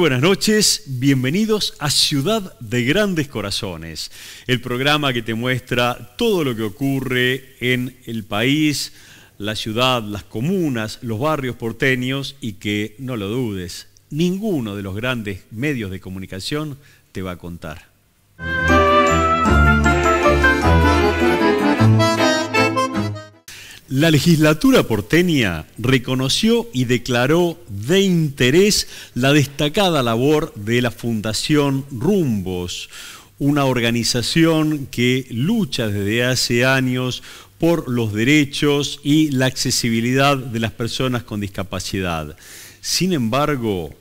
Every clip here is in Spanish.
buenas noches, bienvenidos a Ciudad de Grandes Corazones, el programa que te muestra todo lo que ocurre en el país, la ciudad, las comunas, los barrios porteños y que, no lo dudes, ninguno de los grandes medios de comunicación te va a contar. La legislatura porteña reconoció y declaró de interés la destacada labor de la Fundación Rumbos, una organización que lucha desde hace años por los derechos y la accesibilidad de las personas con discapacidad. Sin embargo,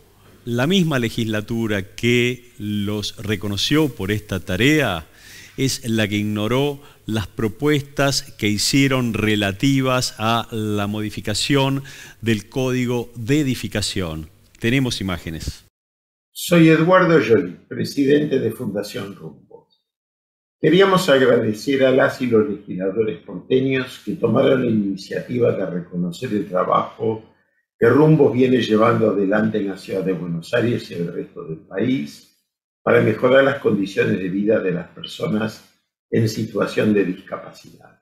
la misma legislatura que los reconoció por esta tarea es la que ignoró las propuestas que hicieron relativas a la modificación del código de edificación. Tenemos imágenes. Soy Eduardo Joly, presidente de Fundación Rumbos. Queríamos agradecer a las y los legisladores porteños que tomaron la iniciativa de reconocer el trabajo que Rumbos viene llevando adelante en la ciudad de Buenos Aires y el resto del país para mejorar las condiciones de vida de las personas en situación de discapacidad.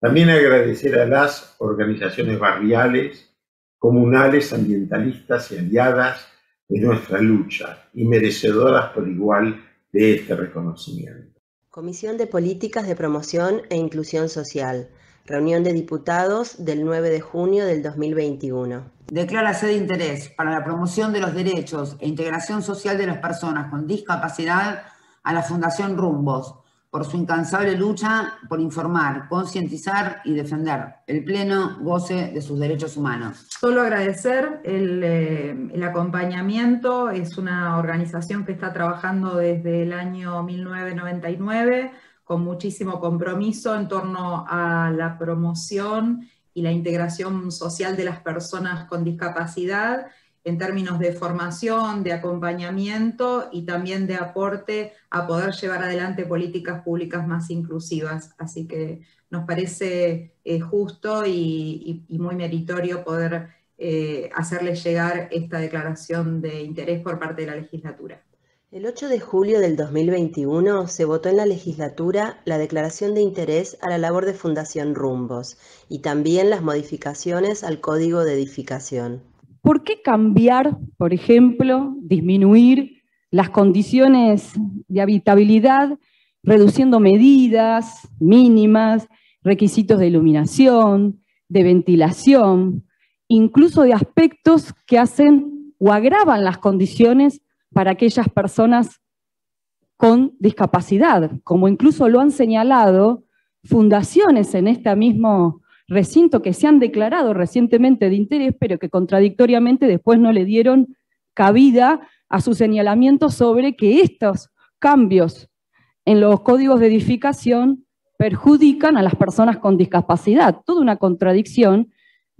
También agradecer a las organizaciones barriales, comunales, ambientalistas y aliadas de nuestra lucha y merecedoras por igual de este reconocimiento. Comisión de Políticas de Promoción e Inclusión Social. Reunión de diputados del 9 de junio del 2021. Declara de interés para la promoción de los derechos e integración social de las personas con discapacidad a la Fundación Rumbos por su incansable lucha por informar, concientizar y defender el pleno goce de sus derechos humanos. Solo agradecer el, eh, el, acompañamiento, es una organización que está trabajando desde el año 1999 con muchísimo compromiso en torno a la promoción y la integración social de las personas con discapacidad en términos de formación, de acompañamiento y también de aporte a poder llevar adelante políticas públicas más inclusivas. Así que nos parece eh, justo y, muy meritorio poder eh, hacerles llegar esta declaración de interés por parte de la legislatura. El 8 de julio del 2021 se votó en la legislatura la declaración de interés a la labor de Fundación Rumbos y también las modificaciones al Código de Edificación. ¿Por qué cambiar, por ejemplo, disminuir las condiciones de habitabilidad reduciendo medidas mínimas, requisitos de iluminación, de ventilación, incluso de aspectos que hacen o agravan las condiciones para aquellas personas con discapacidad, como incluso lo han señalado fundaciones en este mismo recinto que se han declarado recientemente de interés, pero que contradictoriamente después no le dieron cabida a su señalamiento sobre que estos cambios en los códigos de edificación perjudican a las personas con discapacidad. Toda una contradicción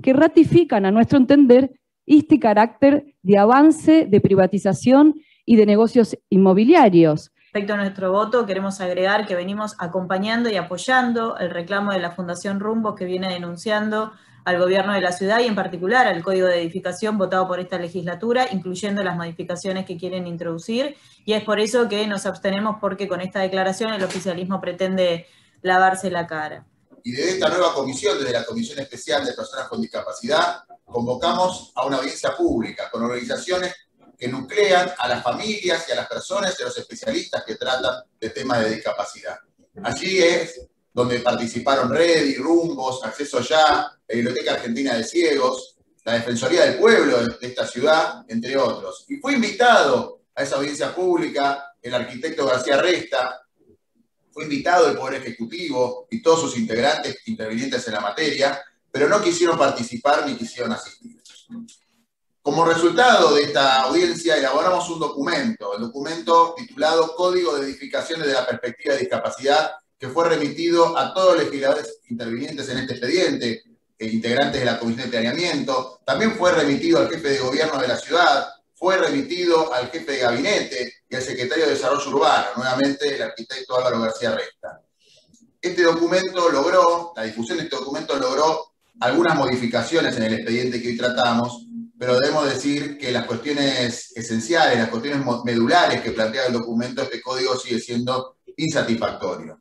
que ratifican, a nuestro entender, este carácter de avance, de privatización y de negocios inmobiliarios. Respecto a nuestro voto, queremos agregar que venimos acompañando y apoyando el reclamo de la Fundación Rumbo que viene denunciando al gobierno de la ciudad y en particular al código de edificación votado por esta legislatura, incluyendo las modificaciones que quieren introducir. Y es por eso que nos abstenemos porque con esta declaración el oficialismo pretende lavarse la cara. Y de esta nueva comisión, desde la Comisión Especial de Personas con Discapacidad, convocamos a una audiencia pública con organizaciones que nuclean a las familias y a las personas y a los especialistas que tratan de temas de discapacidad. Allí es donde participaron Redi, Rumbos, Acceso Ya, la Biblioteca Argentina de Ciegos, la Defensoría del Pueblo de esta ciudad, entre otros. Y fue invitado a esa audiencia pública el arquitecto García Resta, fue invitado el Poder Ejecutivo y todos sus integrantes intervinientes en la materia, pero no quisieron participar ni quisieron asistir. Como resultado de esta audiencia elaboramos un documento, el documento titulado Código de Edificaciones de la Perspectiva de Discapacidad, que fue remitido a todos los legisladores intervinientes en este expediente, e integrantes de la Comisión de Planeamiento, también fue remitido al jefe de gobierno de la ciudad, fue remitido al jefe de gabinete y al secretario de Desarrollo Urbano, nuevamente el arquitecto Álvaro García Resta. Este documento logró, la difusión de este documento logró algunas modificaciones en el expediente que hoy tratamos, pero debemos decir que las cuestiones esenciales, las cuestiones medulares que plantea el documento, este código sigue siendo insatisfactorio.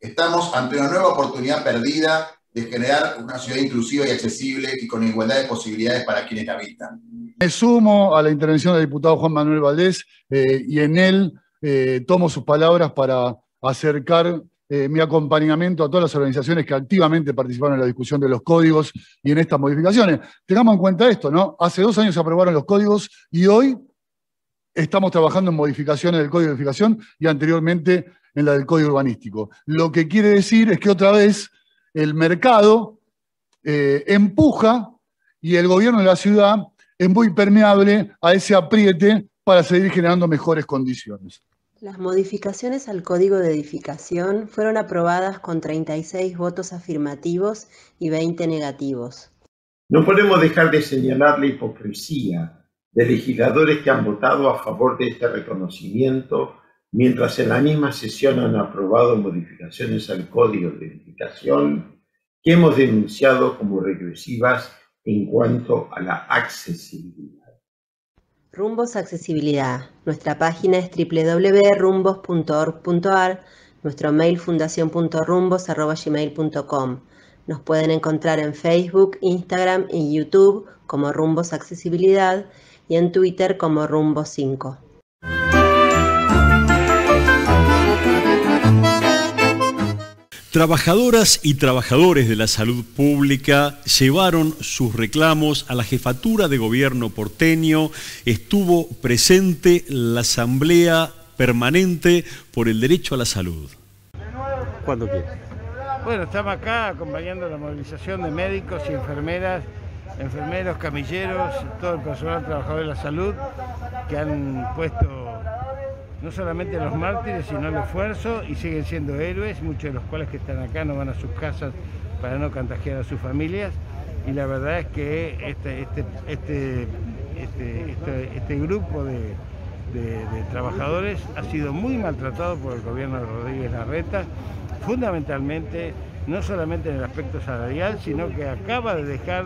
Estamos ante una nueva oportunidad perdida de generar una ciudad inclusiva y accesible y con igualdad de posibilidades para quienes la habitan. Me sumo a la intervención del diputado Juan Manuel Valdés eh, y en él eh, tomo sus palabras para acercar eh, mi acompañamiento a todas las organizaciones que activamente participaron en la discusión de los códigos y en estas modificaciones. Tengamos en cuenta esto, ¿no? Hace dos años se aprobaron los códigos y hoy estamos trabajando en modificaciones del código de edificación y anteriormente en la del código urbanístico. Lo que quiere decir es que otra vez el mercado eh, empuja y el gobierno de la ciudad es muy permeable a ese apriete para seguir generando mejores condiciones. Las modificaciones al Código de Edificación fueron aprobadas con 36 votos afirmativos y 20 negativos. No podemos dejar de señalar la hipocresía de legisladores que han votado a favor de este reconocimiento, mientras en la misma sesión han aprobado modificaciones al Código de Edificación que hemos denunciado como regresivas en cuanto a la accesibilidad. Rumbos Accesibilidad. Nuestra página es www.rumbos.org.ar, nuestro mail fundación.rumbos.gmail.com. Nos pueden encontrar en Facebook, Instagram y YouTube como Rumbos Accesibilidad y en Twitter como Rumbos 5. Trabajadoras y trabajadores de la salud pública llevaron sus reclamos a la jefatura de gobierno porteño. Estuvo presente la Asamblea Permanente por el Derecho a la Salud. ¿Cuándo quiere? Bueno, estamos acá acompañando la movilización de médicos y enfermeras, enfermeros, camilleros, todo el personal trabajador de la salud que han puesto no solamente los mártires, sino el esfuerzo y siguen siendo héroes, muchos de los cuales que están acá no van a sus casas para no contagiar a sus familias. Y la verdad es que este, este, este, este, este grupo de, trabajadores ha sido muy maltratado por el gobierno de Rodríguez Larreta, fundamentalmente no solamente en el aspecto salarial, sino que acaba de dejar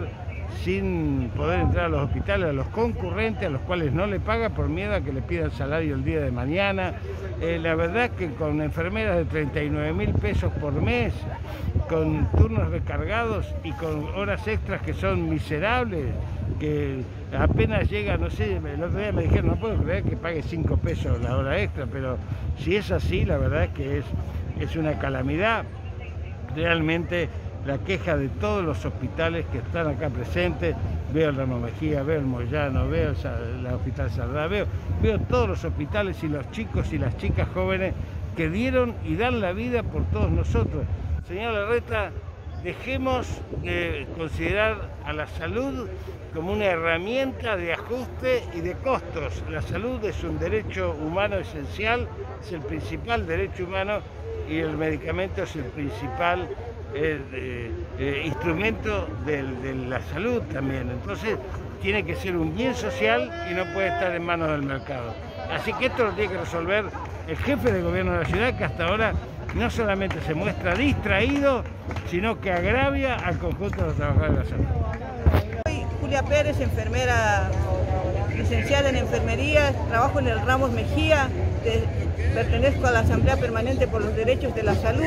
sin poder entrar a los hospitales, a los concurrentes, a los cuales no le paga por miedo a que le pidan salario el día de mañana. Eh, la verdad que con enfermeras de 39 mil pesos por mes, con turnos recargados y con horas extras que son miserables, que apenas llega, no sé, el otro día me dijeron, no puedo creer que pague 5 pesos la hora extra, pero si es así, la verdad es que es, es una calamidad. Realmente la queja de todos los hospitales que están acá presentes. Veo el Ramo Mejía, veo el Moyano, veo el, Hospital Sardá, veo, veo todos los hospitales y los chicos y las chicas jóvenes que dieron y dan la vida por todos nosotros. Señor Larreta, dejemos de considerar a la salud como una herramienta de ajuste y de costos. La salud es un derecho humano esencial, es el principal derecho humano y el medicamento es el principal eh, instrumento de, la salud también. Entonces tiene que ser un bien social y no puede estar en manos del mercado. Así que esto lo tiene que resolver el jefe de gobierno de la ciudad, que hasta ahora no solamente se muestra distraído, sino que agravia al conjunto de los trabajadores de la salud. Soy Julia Pérez, enfermera licenciada en enfermería, trabajo en el Ramos Mejía, pertenezco a la Asamblea Permanente por los Derechos de la Salud.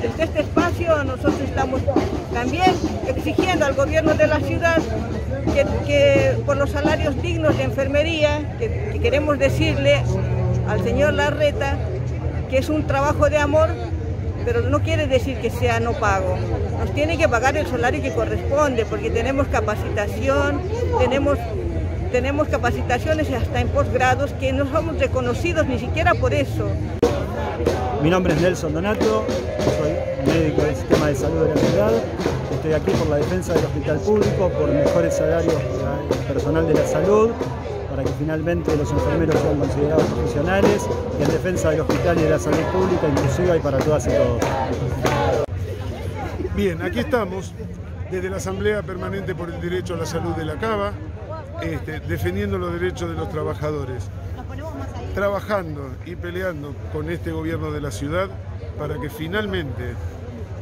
Desde este espacio nosotros estamos también exigiendo al gobierno de la ciudad que, por los salarios dignos de enfermería, que, queremos decirle al señor Larreta que es un trabajo de amor, pero no quiere decir que sea no pago. Nos tiene que pagar el salario que corresponde, porque tenemos capacitación, tenemos tenemos capacitaciones hasta en posgrados que no somos reconocidos ni siquiera por eso. Mi nombre es Nelson Donato, soy médico del sistema de salud de la ciudad. Estoy aquí por la defensa del hospital público, por mejores salarios personal de la salud, para que finalmente los enfermeros sean considerados profesionales y en defensa del hospital y de la salud pública inclusiva y para todas y todos. Bien, aquí estamos desde la Asamblea Permanente por el Derecho a la Salud de la Cava, este, defendiendo los derechos de los trabajadores, trabajando y peleando con este gobierno de la ciudad para que finalmente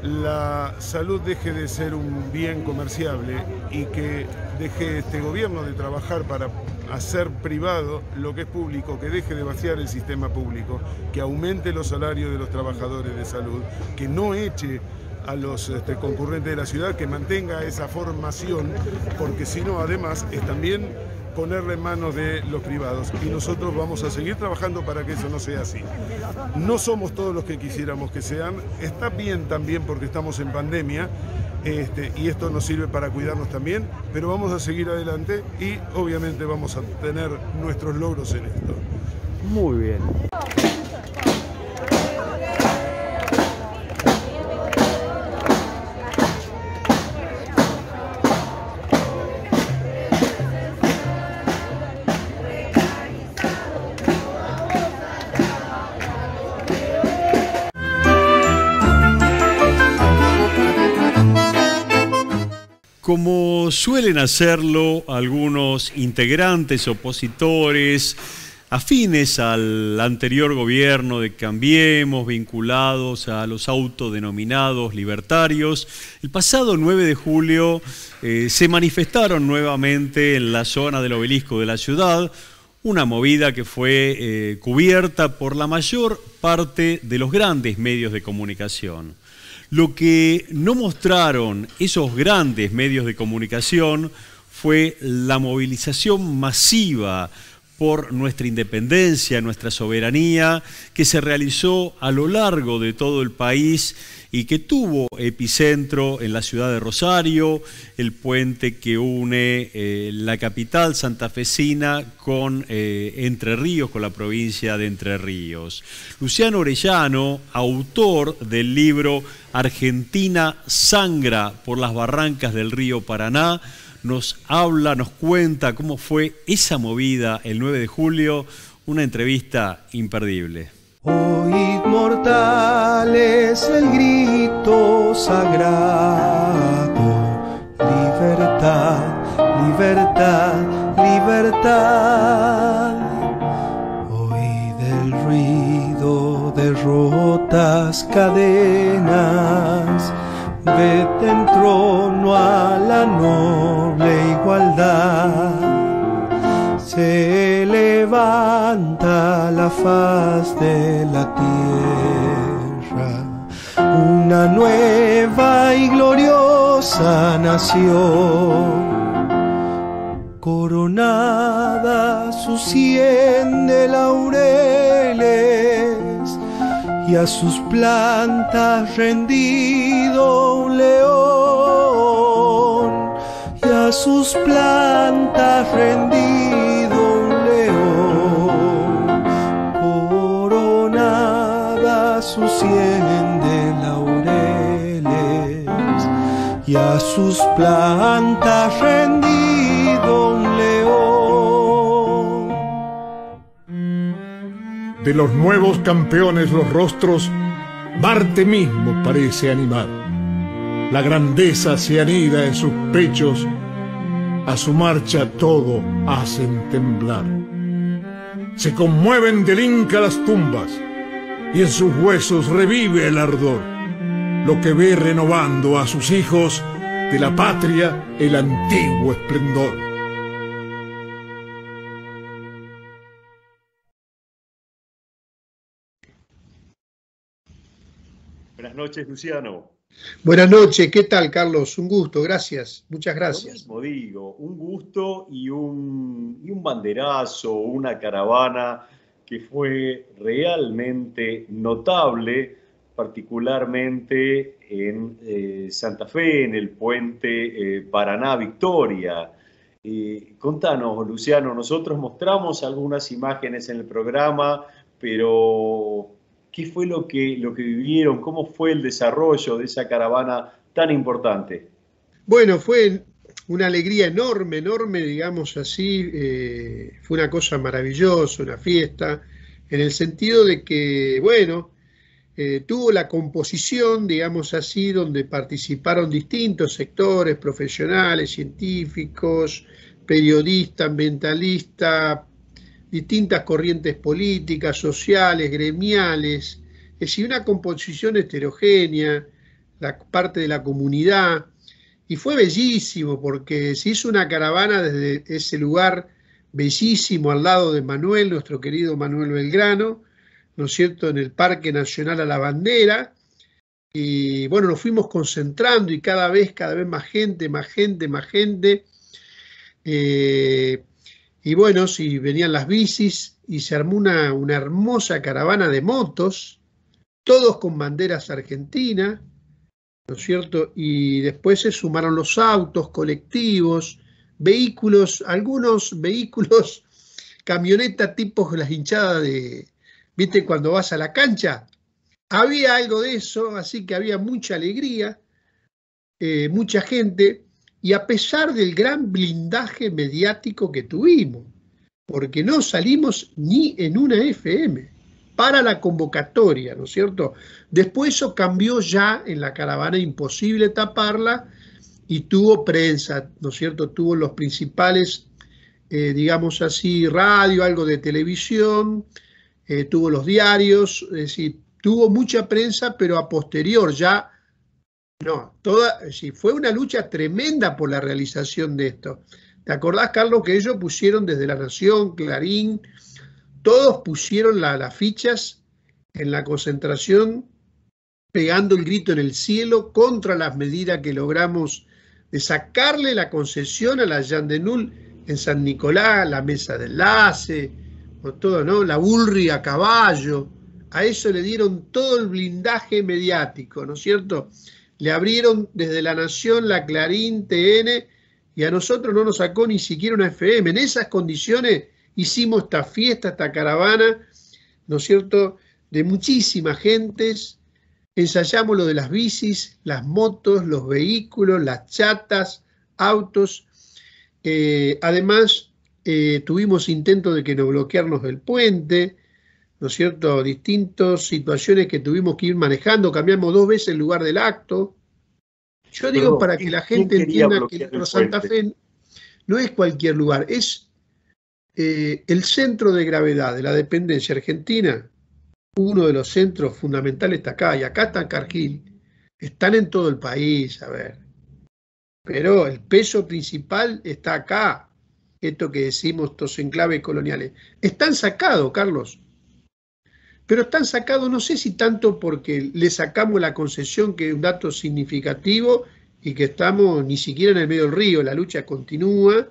la salud deje de ser un bien comerciable y que deje este gobierno de trabajar para hacer privado lo que es público, que deje de vaciar el sistema público, que aumente los salarios de los trabajadores de salud, que no eche a los este, concurrentes de la ciudad, que mantenga esa formación, porque si no, además, es también ponerle en manos de los privados y nosotros vamos a seguir trabajando para que eso no sea así. No somos todos los que quisiéramos que sean, está bien también porque estamos en pandemia este, y esto nos sirve para cuidarnos también, pero vamos a seguir adelante y obviamente vamos a tener nuestros logros en esto. Muy bien. Como suelen hacerlo algunos integrantes opositores afines al anterior gobierno de Cambiemos, vinculados a los autodenominados libertarios, el pasado 9 de julio eh, se manifestaron nuevamente en la zona del obelisco de la ciudad, una movida que fue eh, cubierta por la mayor parte de los grandes medios de comunicación. Lo que no mostraron esos grandes medios de comunicación fue la movilización masiva por nuestra independencia, nuestra soberanía, que se realizó a lo largo de todo el país y que tuvo epicentro en la ciudad de Rosario, el puente que une eh, la capital santafesina con eh, Entre Ríos, con la provincia de Entre Ríos. Luciano Orellano, autor del libro Argentina sangra por las barrancas del río Paraná, nos habla, nos cuenta cómo fue esa movida el 9 de julio, una entrevista imperdible. Oíd mortales el grito sagrado, libertad, libertad, libertad. Oíd el ruido de rotas cadenas vete en trono a la noble igualdad. Se levanta la faz de la tierra, una nueva y gloriosa nación. Coronada su cien de laureles y a sus plantas rendido un león, y a sus plantas rendido sus plantas rendido un de los nuevos campeones los rostros, Marte mismo parece animar. La grandeza se anida en sus pechos, a su marcha todo hacen temblar. Se conmueven del Inca las tumbas y en sus huesos revive el ardor, lo que ve renovando a sus hijos de la patria el antiguo esplendor. Buenas noches, Luciano. Buenas noches, ¿qué tal, Carlos? Un gusto, gracias, muchas gracias. Lo mismo digo, un gusto y un, y un banderazo, una caravana que fue realmente notable, particularmente en eh, Santa Fe, en el puente eh, Paraná-Victoria. Contanos, Luciano, nosotros mostramos algunas imágenes en el programa, pero ¿Qué fue lo que, lo que vivieron? ¿Cómo fue el desarrollo de esa caravana tan importante? Bueno, fue una alegría enorme, enorme, digamos así. Eh, fue una cosa maravillosa, una fiesta, en el sentido de que, bueno, eh, tuvo la composición, digamos así, donde participaron distintos sectores profesionales, científicos, periodistas, ambientalistas, distintas corrientes políticas, sociales, gremiales, es decir, una composición heterogénea. la parte de la comunidad, y fue bellísimo porque se hizo una caravana desde ese lugar bellísimo al lado de Manuel, nuestro querido Manuel Belgrano, ¿no es cierto?, en el Parque Nacional a la Bandera. Y bueno, nos fuimos concentrando y cada vez, cada vez más gente, más gente, más gente. Eh, y bueno, si venían las bicis y se armó una, una hermosa caravana de motos, todos con banderas argentinas, ¿no es cierto? Y después se sumaron los autos, colectivos, vehículos, algunos vehículos, camionetas tipo las hinchadas de, ¿viste? Cuando vas a la cancha. Había algo de eso, así que había mucha alegría, eh, mucha gente, y a pesar del gran blindaje mediático que tuvimos, porque no salimos ni en una FM para la convocatoria, ¿no es cierto? Después eso cambió ya en la caravana, imposible taparla, y tuvo prensa, ¿no es cierto? Tuvo los principales, eh, digamos así, radio, algo de televisión, eh, tuvo los diarios, es tuvo mucha prensa, pero a posterior ya, no, toda, sí, fue una lucha tremenda por la realización de esto. ¿Te acordás, Carlos, que ellos pusieron desde La Nación, Clarín, todos pusieron las fichas en la concentración, pegando el grito en el cielo contra las medidas que logramos de sacarle la concesión a la Yandenul en San Nicolás, la mesa de enlace, todo, ¿no? La Ulri a caballo, a eso le dieron todo el blindaje mediático, ¿no es cierto? Le abrieron desde la Nación la Clarín, TN, y a nosotros no nos sacó ni siquiera una FM. En esas condiciones hicimos esta fiesta, esta caravana, ¿no es cierto?, de muchísimas gentes, ensayamos lo de las bicis, las motos, los vehículos, las chatas, autos. Eh, además, eh, tuvimos intentos de que nos bloquearnos del puente, ¿no es cierto? Distintas situaciones que tuvimos que ir manejando, cambiamos dos veces el lugar del acto. Yo digo para que la gente entienda que nuestro Santa Fe no es cualquier lugar, es eh, el centro de gravedad de la dependencia argentina uno de los centros fundamentales está acá, y acá está Cargill. Están en todo el país, a ver. Pero el peso principal está acá. Esto que decimos, estos enclaves coloniales. Están sacados, Carlos. Pero están sacados, no sé si tanto porque le sacamos la concesión, que es un dato significativo, y que estamos ni siquiera en el medio del río, la lucha continúa,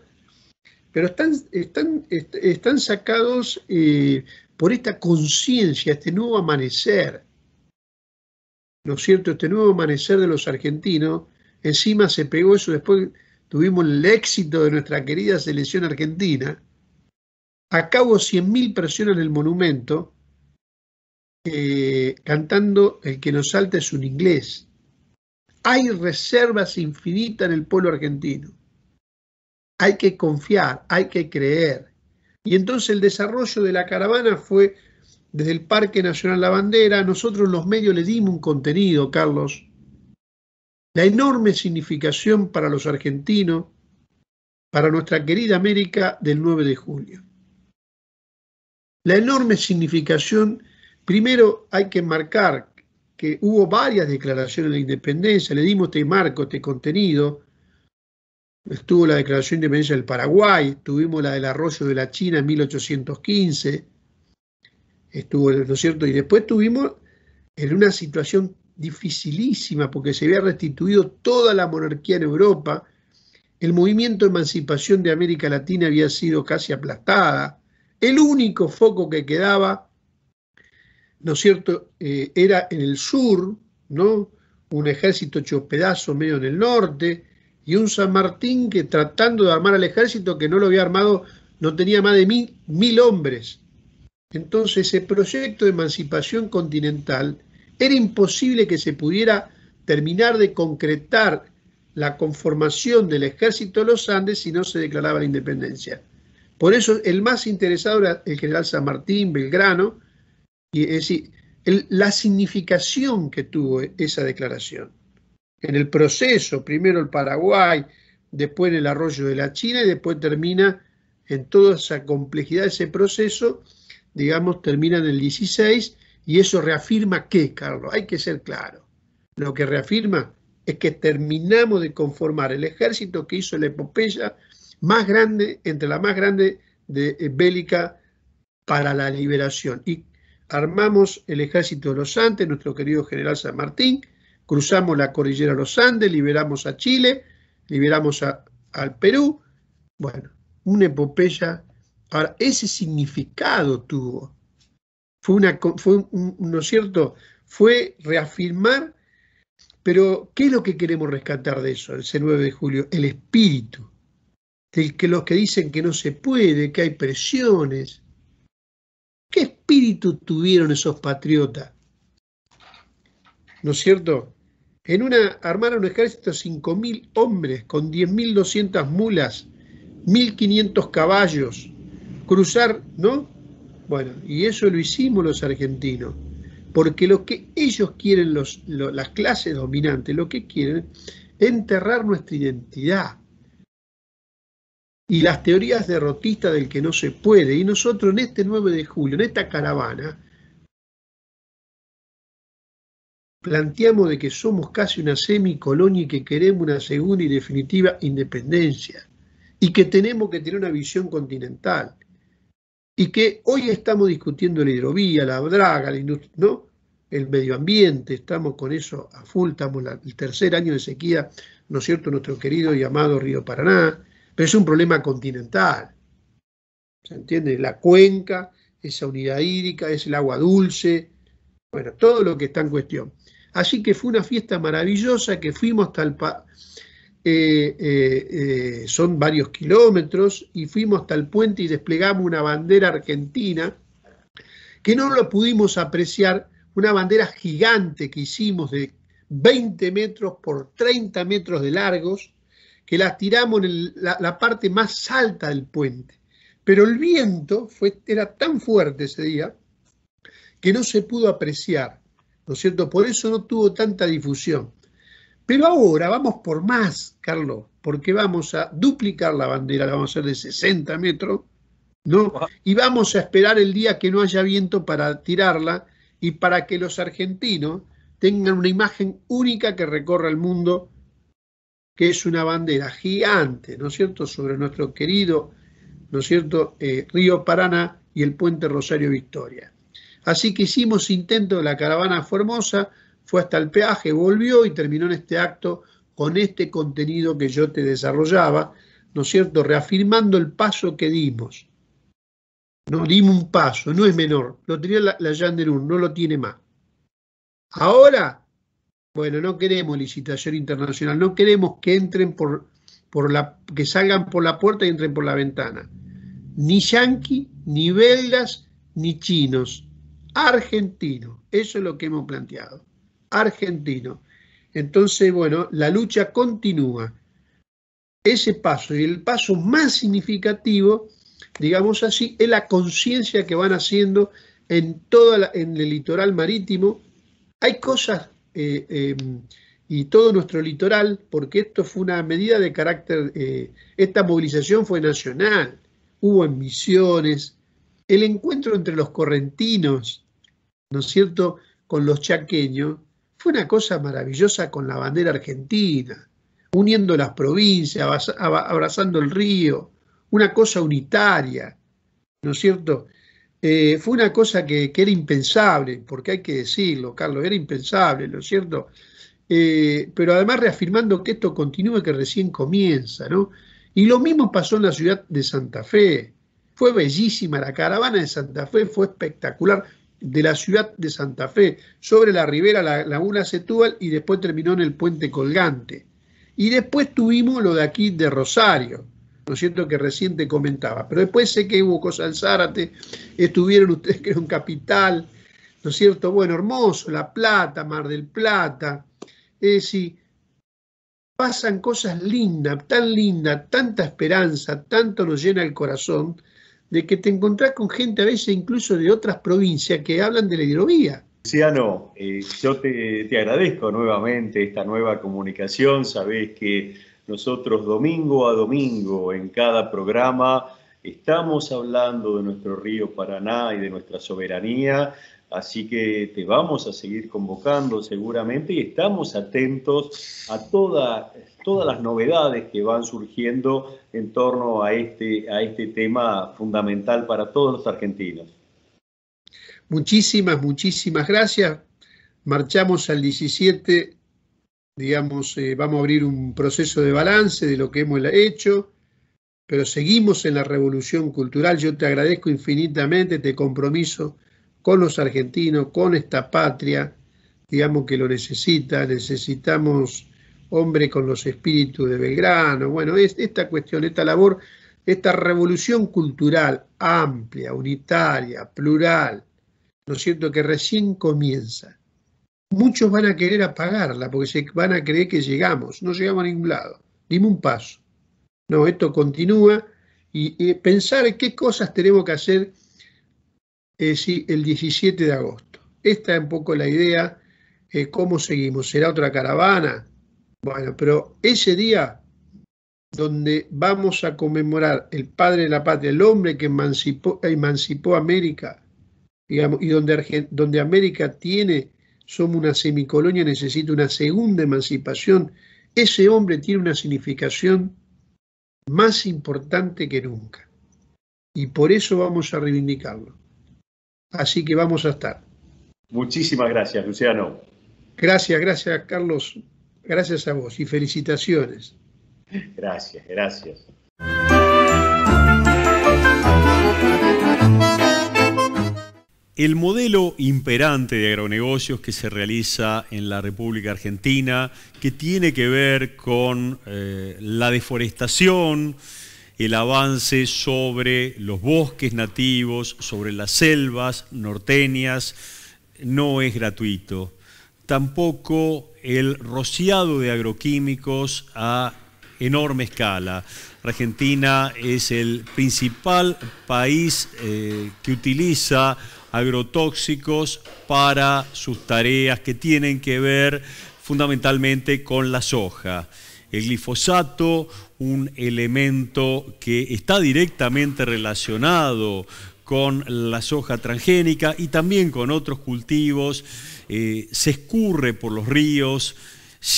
pero están, están, están sacados eh, por esta conciencia, este nuevo amanecer, ¿no es cierto? Este nuevo amanecer de los argentinos, encima se pegó eso, después tuvimos el éxito de nuestra querida selección argentina, acabo 100.000 personas en el monumento eh, cantando El que nos salta es un inglés. Hay reservas infinitas en el pueblo argentino. Hay que confiar, hay que creer. Y entonces el desarrollo de la caravana fue desde el Parque Nacional La Bandera, nosotros los medios le dimos un contenido, Carlos, la enorme significación para los argentinos, para nuestra querida América del 9 de julio. La enorme significación, primero hay que marcar que hubo varias declaraciones de independencia, le dimos este marco, este contenido, estuvo la Declaración de Independencia del Paraguay, tuvimos la del arroyo de la China en 1815, estuvo, ¿no es cierto? Y después tuvimos en una situación dificilísima porque se había restituido toda la monarquía en Europa, el movimiento de emancipación de América Latina había sido casi aplastada, el único foco que quedaba, ¿no es cierto?, eh, era en el sur, ¿no? Un ejército hecho pedazo medio en el norte, y un San Martín que tratando de armar al ejército que no lo había armado, no tenía más de mil hombres. Entonces ese proyecto de emancipación continental era imposible que se pudiera terminar de concretar la conformación del ejército de los Andes si no se declaraba la independencia. Por eso el más interesado era el general San Martín, Belgrano, y es decir, la significación que tuvo esa declaración en el proceso, primero el Paraguay, después el arroyo de la China y después termina en toda esa complejidad ese proceso, digamos, termina en el 16 y eso reafirma que, Carlos, hay que ser claro, lo que reafirma es que terminamos de conformar el ejército que hizo la epopeya más grande, entre la más grande de eh, bélica para la liberación. Y armamos el ejército de los Andes, nuestro querido general San Martín, cruzamos la cordillera de los Andes, liberamos a Chile, liberamos al Perú. Bueno, una epopeya. Ahora, ese significado tuvo. Fue, una, fue ¿no es cierto? Fue reafirmar, pero ¿qué es lo que queremos rescatar de eso, ese 9 de julio? El espíritu. El que los que dicen que no se puede, que hay presiones. ¿Qué espíritu tuvieron esos patriotas? ¿No es cierto? En una, armaron un ejército de 5.000 hombres con 10.200 mulas, 1.500 caballos, cruzar, ¿no? Bueno, y eso lo hicimos los argentinos, porque lo que ellos quieren, las clases dominantes, lo que quieren es enterrar nuestra identidad. Y las teorías derrotistas del que no se puede. Y nosotros en este 9 de julio, en esta caravana, planteamos de que somos casi una semicolonia y que queremos una segunda y definitiva independencia. Y que tenemos que tener una visión continental y que hoy estamos discutiendo la hidrovía, la draga, la industria, ¿no? el medio ambiente, estamos con eso a full, estamos el tercer año de sequía, ¿no es cierto?, nuestro querido y amado río Paraná, pero es un problema continental, ¿se entiende? La cuenca, esa unidad hídrica, es el agua dulce, bueno, todo lo que está en cuestión. Así que fue una fiesta maravillosa que fuimos hasta el, eh, eh, eh, son varios kilómetros, y fuimos hasta el puente y desplegamos una bandera argentina que no lo pudimos apreciar, una bandera gigante que hicimos de 20 metros por 30 metros de largos, que la tiramos en la, parte más alta del puente. Pero el viento fue, era tan fuerte ese día que no se pudo apreciar, ¿no es cierto? Por eso no tuvo tanta difusión. Pero ahora vamos por más, Carlos, porque vamos a duplicar la bandera, la vamos a hacer de 60 metros, ¿no? Y vamos a esperar el día que no haya viento para tirarla y para que los argentinos tengan una imagen única que recorra el mundo, que es una bandera gigante, ¿no es cierto?, sobre nuestro querido, ¿no es cierto?, eh, río Paraná y el puente Rosario Victoria. Así que hicimos intento de la caravana Formosa, fue hasta el peaje, volvió y terminó en este acto con este contenido que yo te desarrollaba, ¿no es cierto? Reafirmando el paso que dimos. No, dimos un paso, no es menor. Lo tenía la, la no lo tiene más. Ahora, bueno, no queremos licitación internacional, no queremos que entren por, por la, que salgan por la puerta y entren por la ventana. Ni yanqui, ni belgas, ni chinos. Argentinos. Eso es lo que hemos planteado argentino. Entonces, bueno, la lucha continúa. Ese paso y el paso más significativo, digamos así, es la conciencia que van haciendo en, toda en el litoral marítimo. Hay cosas, eh, em, y todo nuestro litoral, porque esto fue una medida de carácter, eh, esta movilización fue nacional, hubo emisiones, el encuentro entre los correntinos, ¿no es cierto?, con los chaqueños, fue una cosa maravillosa con la bandera argentina, uniendo las provincias, abrazando el río, una cosa unitaria, ¿no es cierto? Eh, fue una cosa que, era impensable, porque hay que decirlo, Carlos, era impensable, ¿no es cierto? Eh, pero además reafirmando que esto continúe, que recién comienza, ¿no? Y lo mismo pasó en la ciudad de Santa Fe. Fue bellísima la caravana de Santa Fe, fue espectacular de la ciudad de Santa Fe, sobre la ribera la Laguna Setúbal y después terminó en el puente colgante. Y después tuvimos lo de aquí de Rosario, ¿no es cierto? Que recién te comentaba. Pero después sé que hubo cosas en Zárate, estuvieron ustedes que en Capital, ¿no es cierto? Bueno, hermoso, La Plata, Mar del Plata. Es decir, pasan cosas lindas, tan lindas, tanta esperanza, tanto nos llena el corazón, de que te encontrás con gente a veces incluso de otras provincias que hablan de la hidrovía. Luciano, eh, yo te, te, agradezco nuevamente esta nueva comunicación. Sabés que nosotros domingo a domingo en cada programa estamos hablando de nuestro río Paraná y de nuestra soberanía Así que te vamos a seguir convocando seguramente y estamos atentos a toda, todas las novedades que van surgiendo en torno a este, a este tema fundamental para todos los argentinos. Muchísimas, muchísimas gracias. Marchamos al 17, digamos, eh, vamos a abrir un proceso de balance de lo que hemos hecho, pero seguimos en la revolución cultural. Yo te agradezco infinitamente este compromiso con los argentinos, con esta patria, digamos que lo necesita, necesitamos hombre con los espíritus de Belgrano, bueno, es, esta cuestión, esta labor, esta revolución cultural amplia, unitaria, plural, ¿no es cierto?, que recién comienza. Muchos van a querer apagarla porque se van a creer que llegamos, no llegamos a ningún lado, dime un paso. No, esto continúa y, pensar qué cosas tenemos que hacer eh, el 17 de agosto. Esta es un poco la idea, eh, cómo seguimos. ¿Será otra caravana? Bueno, pero ese día donde vamos a conmemorar el padre de la patria, el hombre que emancipó, emancipó América, digamos, y donde, donde América tiene, somos una semicolonia, necesita una segunda emancipación, ese hombre tiene una significación más importante que nunca. Y por eso vamos a reivindicarlo. Así que vamos a estar. Muchísimas gracias, Luciano. Gracias, gracias, Carlos. Gracias a vos y felicitaciones. Gracias, gracias. El modelo imperante de agronegocios que se realiza en la República Argentina, que tiene que ver con eh, la deforestación, el avance sobre los bosques nativos, sobre las selvas norteñas, no es gratuito. Tampoco el rociado de agroquímicos a enorme escala. Argentina es el principal país eh, que utiliza agrotóxicos para sus tareas que tienen que ver fundamentalmente con la soja. El glifosato, un elemento que está directamente relacionado con la soja transgénica y también con otros cultivos eh, se escurre por los ríos,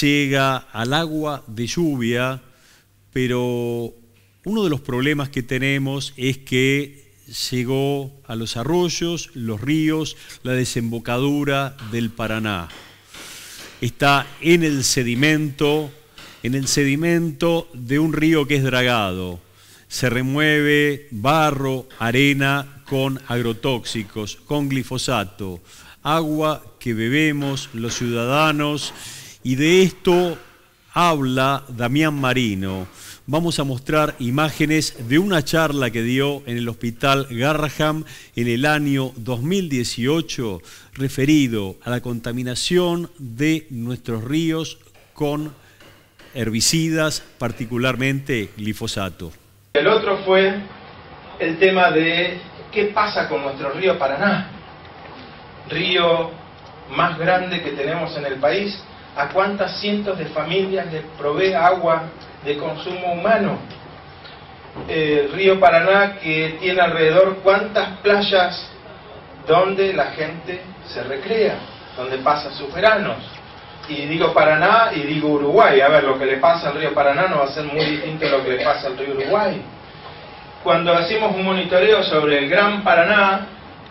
llega al agua de lluvia, pero uno de los problemas que tenemos es que llegó a los arroyos, los ríos, la desembocadura del Paraná. Está en el sedimento, en el sedimento de un río que es dragado. Se remueve barro, arena con agrotóxicos, con glifosato agua que bebemos los ciudadanos y de esto habla Damián Marino. Vamos a mostrar imágenes de una charla que dio en el Hospital Garraham en el año 2018 referido a la contaminación de nuestros ríos con herbicidas, particularmente glifosato. El otro fue el tema de qué pasa con nuestro río Paraná río más grande que tenemos en el país, a cuántas cientos de familias le provee agua de consumo humano. El río Paraná que tiene alrededor cuántas playas donde la gente se recrea, donde pasa sus veranos. Y digo Paraná y digo Uruguay. A ver, lo que le pasa al río Paraná no va a ser muy distinto a lo que le pasa al río Uruguay. Cuando hacemos un monitoreo sobre el Gran Paraná,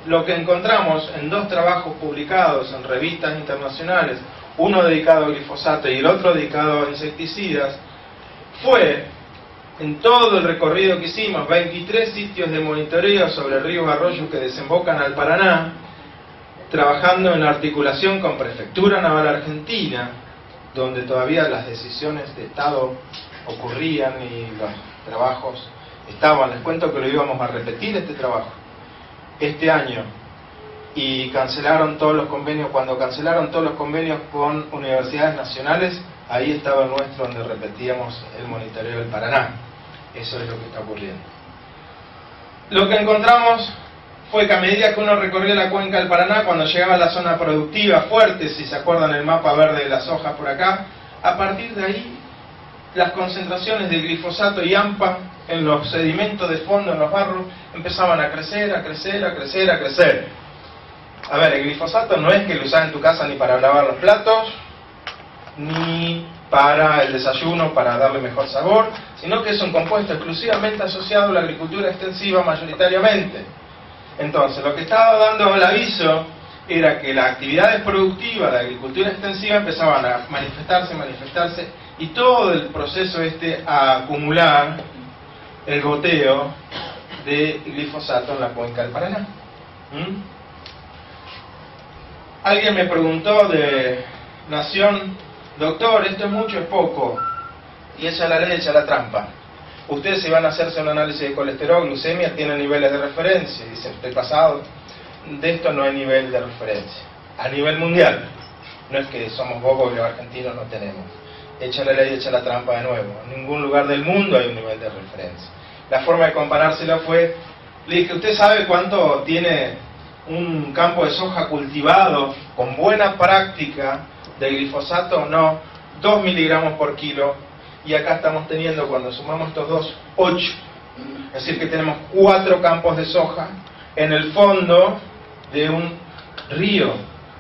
lo que encontramos en dos trabajos publicados en revistas internacionales, uno dedicado a glifosato y el otro dedicado a insecticidas, fue en todo el recorrido que hicimos, 23 sitios de monitoreo sobre ríos arroyos que desembocan al Paraná, trabajando en articulación con Prefectura Naval Argentina, donde todavía las decisiones de Estado ocurrían y los trabajos estaban. Les cuento que lo íbamos a repetir este trabajo este año y cancelaron todos los convenios, cuando cancelaron todos los convenios con universidades nacionales, ahí estaba el nuestro donde repetíamos el monitoreo del Paraná. Eso es lo que está ocurriendo. Lo que encontramos fue que a medida que uno recorría la cuenca del Paraná, cuando llegaba a la zona productiva fuerte, si se acuerdan el mapa verde de las hojas por acá, a partir de ahí las concentraciones de glifosato y AMPA en los sedimentos de fondo, en los barros, empezaban a crecer, a crecer, a crecer, a crecer. A ver, el glifosato no es que lo usas en tu casa ni para lavar los platos, ni para el desayuno, para darle mejor sabor, sino que es un compuesto exclusivamente asociado a la agricultura extensiva mayoritariamente. Entonces, lo que estaba dando el aviso era que las actividades productivas de agricultura extensiva empezaban a manifestarse, manifestarse, y todo el proceso este a acumular el goteo de glifosato en la cuenca del Paraná. ¿Mm? Alguien me preguntó de Nación, doctor, esto es mucho, es poco, y esa es la ley, esa es la trampa. Ustedes si van a hacerse un análisis de colesterol, glucemia, tienen niveles de referencia, dicen, estoy pasado, de esto no hay nivel de referencia, a nivel mundial. No es que somos bobos y los argentinos no tenemos. Echa la ley, echa la trampa de nuevo. En ningún lugar del mundo hay un nivel de referencia. La forma de comparárselo fue, le dije, ¿usted sabe cuánto tiene un campo de soja cultivado con buena práctica de glifosato? No, 2 miligramos por kilo. Y acá estamos teniendo, cuando sumamos estos dos, 8. Es decir, que tenemos cuatro campos de soja en el fondo de un río.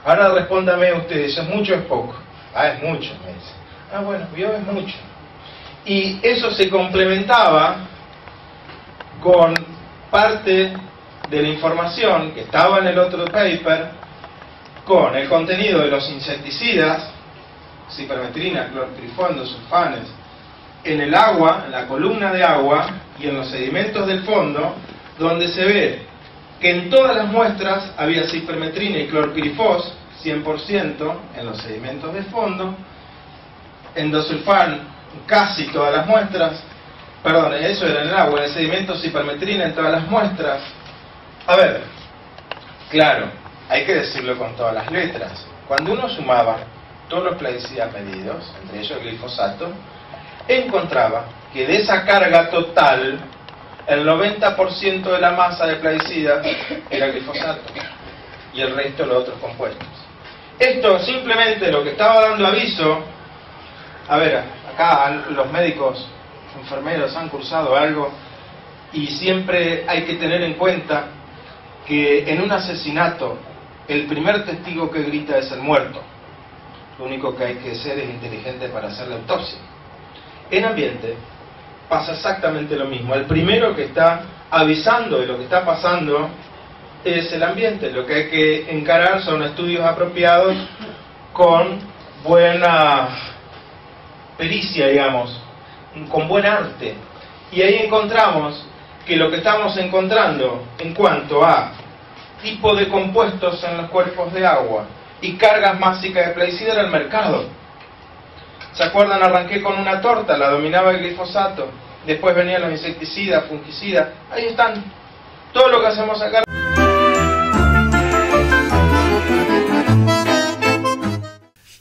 Ahora respóndame ustedes, ¿es mucho o es poco? Ah, es mucho, me dice. Ah, bueno, vio, es mucho. Y eso se complementaba con parte de la información que estaba en el otro paper, con el contenido de los insecticidas, cipermetrina, clorpirifondo, sulfanes, en el agua, en la columna de agua y en los sedimentos del fondo, donde se ve que en todas las muestras había cipermetrina y clorpirifos, 100% en los sedimentos del fondo, endosulfán casi todas las muestras, perdón, eso era en el agua, en el sedimento cipermetrina en todas las muestras. A ver, claro, hay que decirlo con todas las letras. Cuando uno sumaba todos los plaguicidas medidos, entre ellos el glifosato, encontraba que de esa carga total, el 90% de la masa de plaguicidas era glifosato y el resto los otros compuestos. Esto simplemente lo que estaba dando aviso, a ver, acá los médicos, enfermeros han cursado algo y siempre hay que tener en cuenta que en un asesinato el primer testigo que grita es el muerto. Lo único que hay que ser es inteligente para hacer la autopsia. En ambiente pasa exactamente lo mismo. El primero que está avisando de lo que está pasando es el ambiente. Lo que hay que encarar son estudios apropiados con buena pericia, digamos, con buen arte. Y ahí encontramos que lo que estamos encontrando en cuanto a tipo de compuestos en los cuerpos de agua y cargas máxicas de plaguicida era el mercado. ¿Se acuerdan? Arranqué con una torta, la dominaba el glifosato. Después venían los insecticidas, fungicidas. Ahí están. Todo lo que hacemos acá.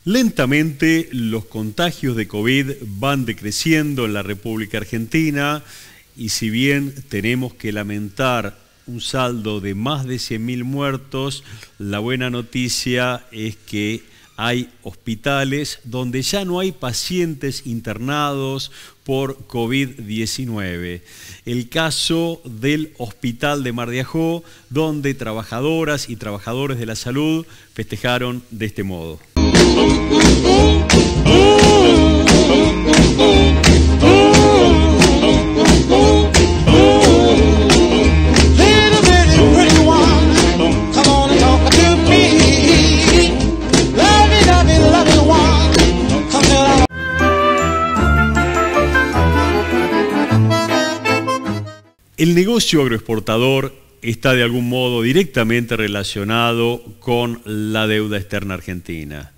Lentamente los contagios de COVID van decreciendo en la República Argentina y si bien tenemos que lamentar un saldo de más de 100.000 muertos, la buena noticia es que hay hospitales donde ya no hay pacientes internados por COVID-19. El caso del Hospital de Mar de Ajó, donde trabajadoras y trabajadores de la salud festejaron de este modo. El negocio agroexportador está de algún modo directamente relacionado con la deuda externa argentina.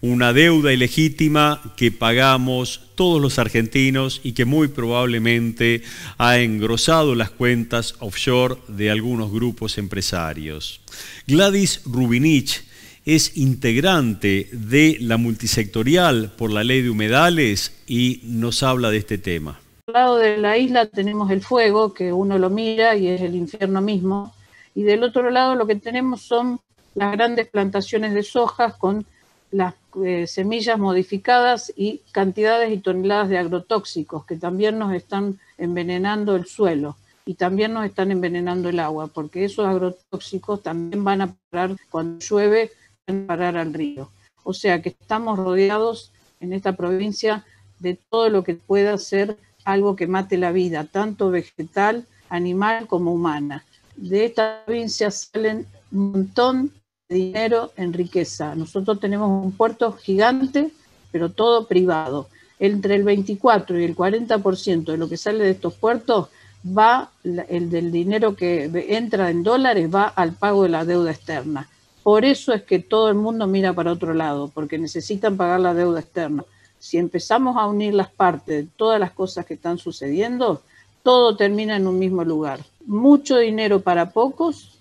Una deuda ilegítima que pagamos todos los argentinos y que muy probablemente ha engrosado las cuentas offshore de algunos grupos empresarios. Gladys Rubinich es integrante de la multisectorial por la ley de humedales y nos habla de este tema lado de la isla tenemos el fuego, que uno lo mira y es el infierno mismo, y del otro lado lo que tenemos son las grandes plantaciones de sojas con las eh, semillas modificadas y cantidades y toneladas de agrotóxicos que también nos están envenenando el suelo. y también nos están envenenando el agua, porque esos agrotóxicos también van a parar cuando llueve, van a parar al río. O sea que estamos rodeados en esta provincia de todo lo que pueda ser algo que mate la vida, tanto vegetal, animal como humana. De esta provincia salen un montón de dinero en riqueza. Nosotros tenemos un puerto gigante, pero todo privado. Entre el 24 y el 40% de lo que sale de estos puertos va, el del dinero que entra en dólares va al pago de la deuda externa. Por eso es que todo el mundo mira para otro lado, porque necesitan pagar la deuda externa. Si empezamos a unir las partes de todas las cosas que están sucediendo, todo termina en un mismo lugar. Mucho dinero para pocos,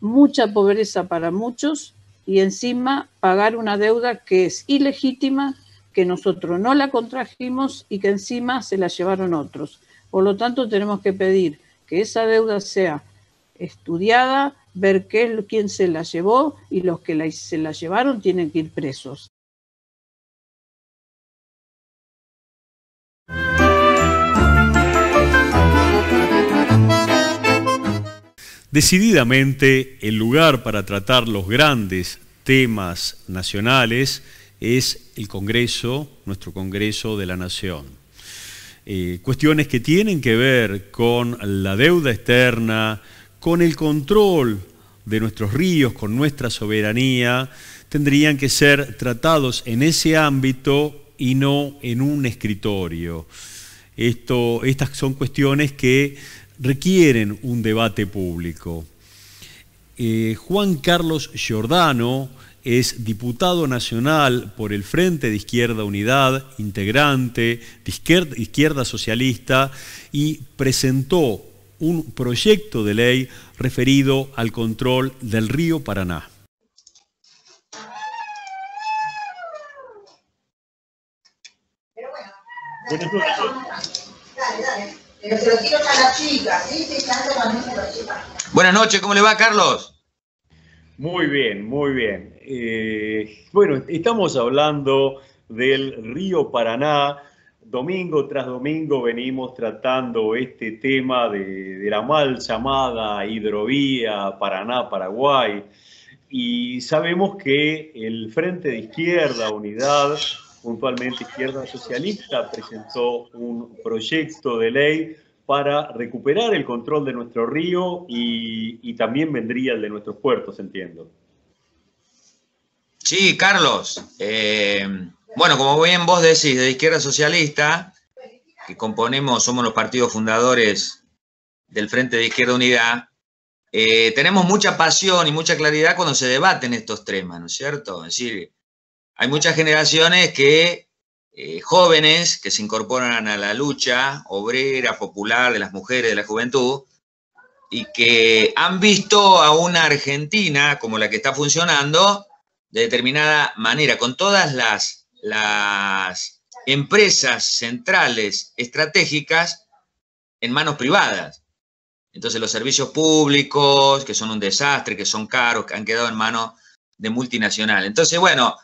mucha pobreza para muchos y encima pagar una deuda que es ilegítima, que nosotros no la contrajimos y que encima se la llevaron otros. Por lo tanto, tenemos que pedir que esa deuda sea estudiada, ver qué, quién se la llevó y los que se la llevaron tienen que ir presos. Decididamente, el lugar para tratar los grandes temas nacionales es el Congreso, nuestro Congreso de la Nación. Eh, cuestiones que tienen que ver con la deuda externa, con el control de nuestros ríos, con nuestra soberanía, tendrían que ser tratados en ese ámbito y no en un escritorio. Estas son cuestiones que requieren un debate público. Eh, Juan Carlos Giordano es diputado nacional por el Frente de Izquierda Unidad, integrante de izquierda, izquierda Socialista y presentó un proyecto de ley referido al control del río Paraná. Buenas noches. Dale, dale. Pero se lo quiero a la chica, Buenas noches, ¿cómo le va, Carlos? Muy bien, muy bien. Eh, bueno, estamos hablando del río Paraná. Domingo tras domingo venimos tratando este tema de, de la mal llamada hidrovía Paraná-Paraguay y sabemos que el Frente de Izquierda, Unidad, puntualmente Izquierda Socialista, presentó un proyecto de ley para recuperar el control de nuestro río y, también vendría el de nuestros puertos, entiendo. Sí, Carlos. Eh, bueno, como bien vos decís, de Izquierda Socialista, que componemos, somos los partidos fundadores del Frente de Izquierda Unidad, eh, tenemos mucha pasión y mucha claridad cuando se debaten estos temas, ¿no es cierto? Es decir, hay muchas generaciones que, eh, jóvenes, que se incorporan a la lucha obrera, popular, de las mujeres, de la juventud, y que han visto a una Argentina como la que está funcionando de determinada manera, con todas las, las empresas centrales estratégicas en manos privadas. Entonces los servicios públicos, que son un desastre, que son caros, que han quedado en manos de multinacionales. Entonces, bueno,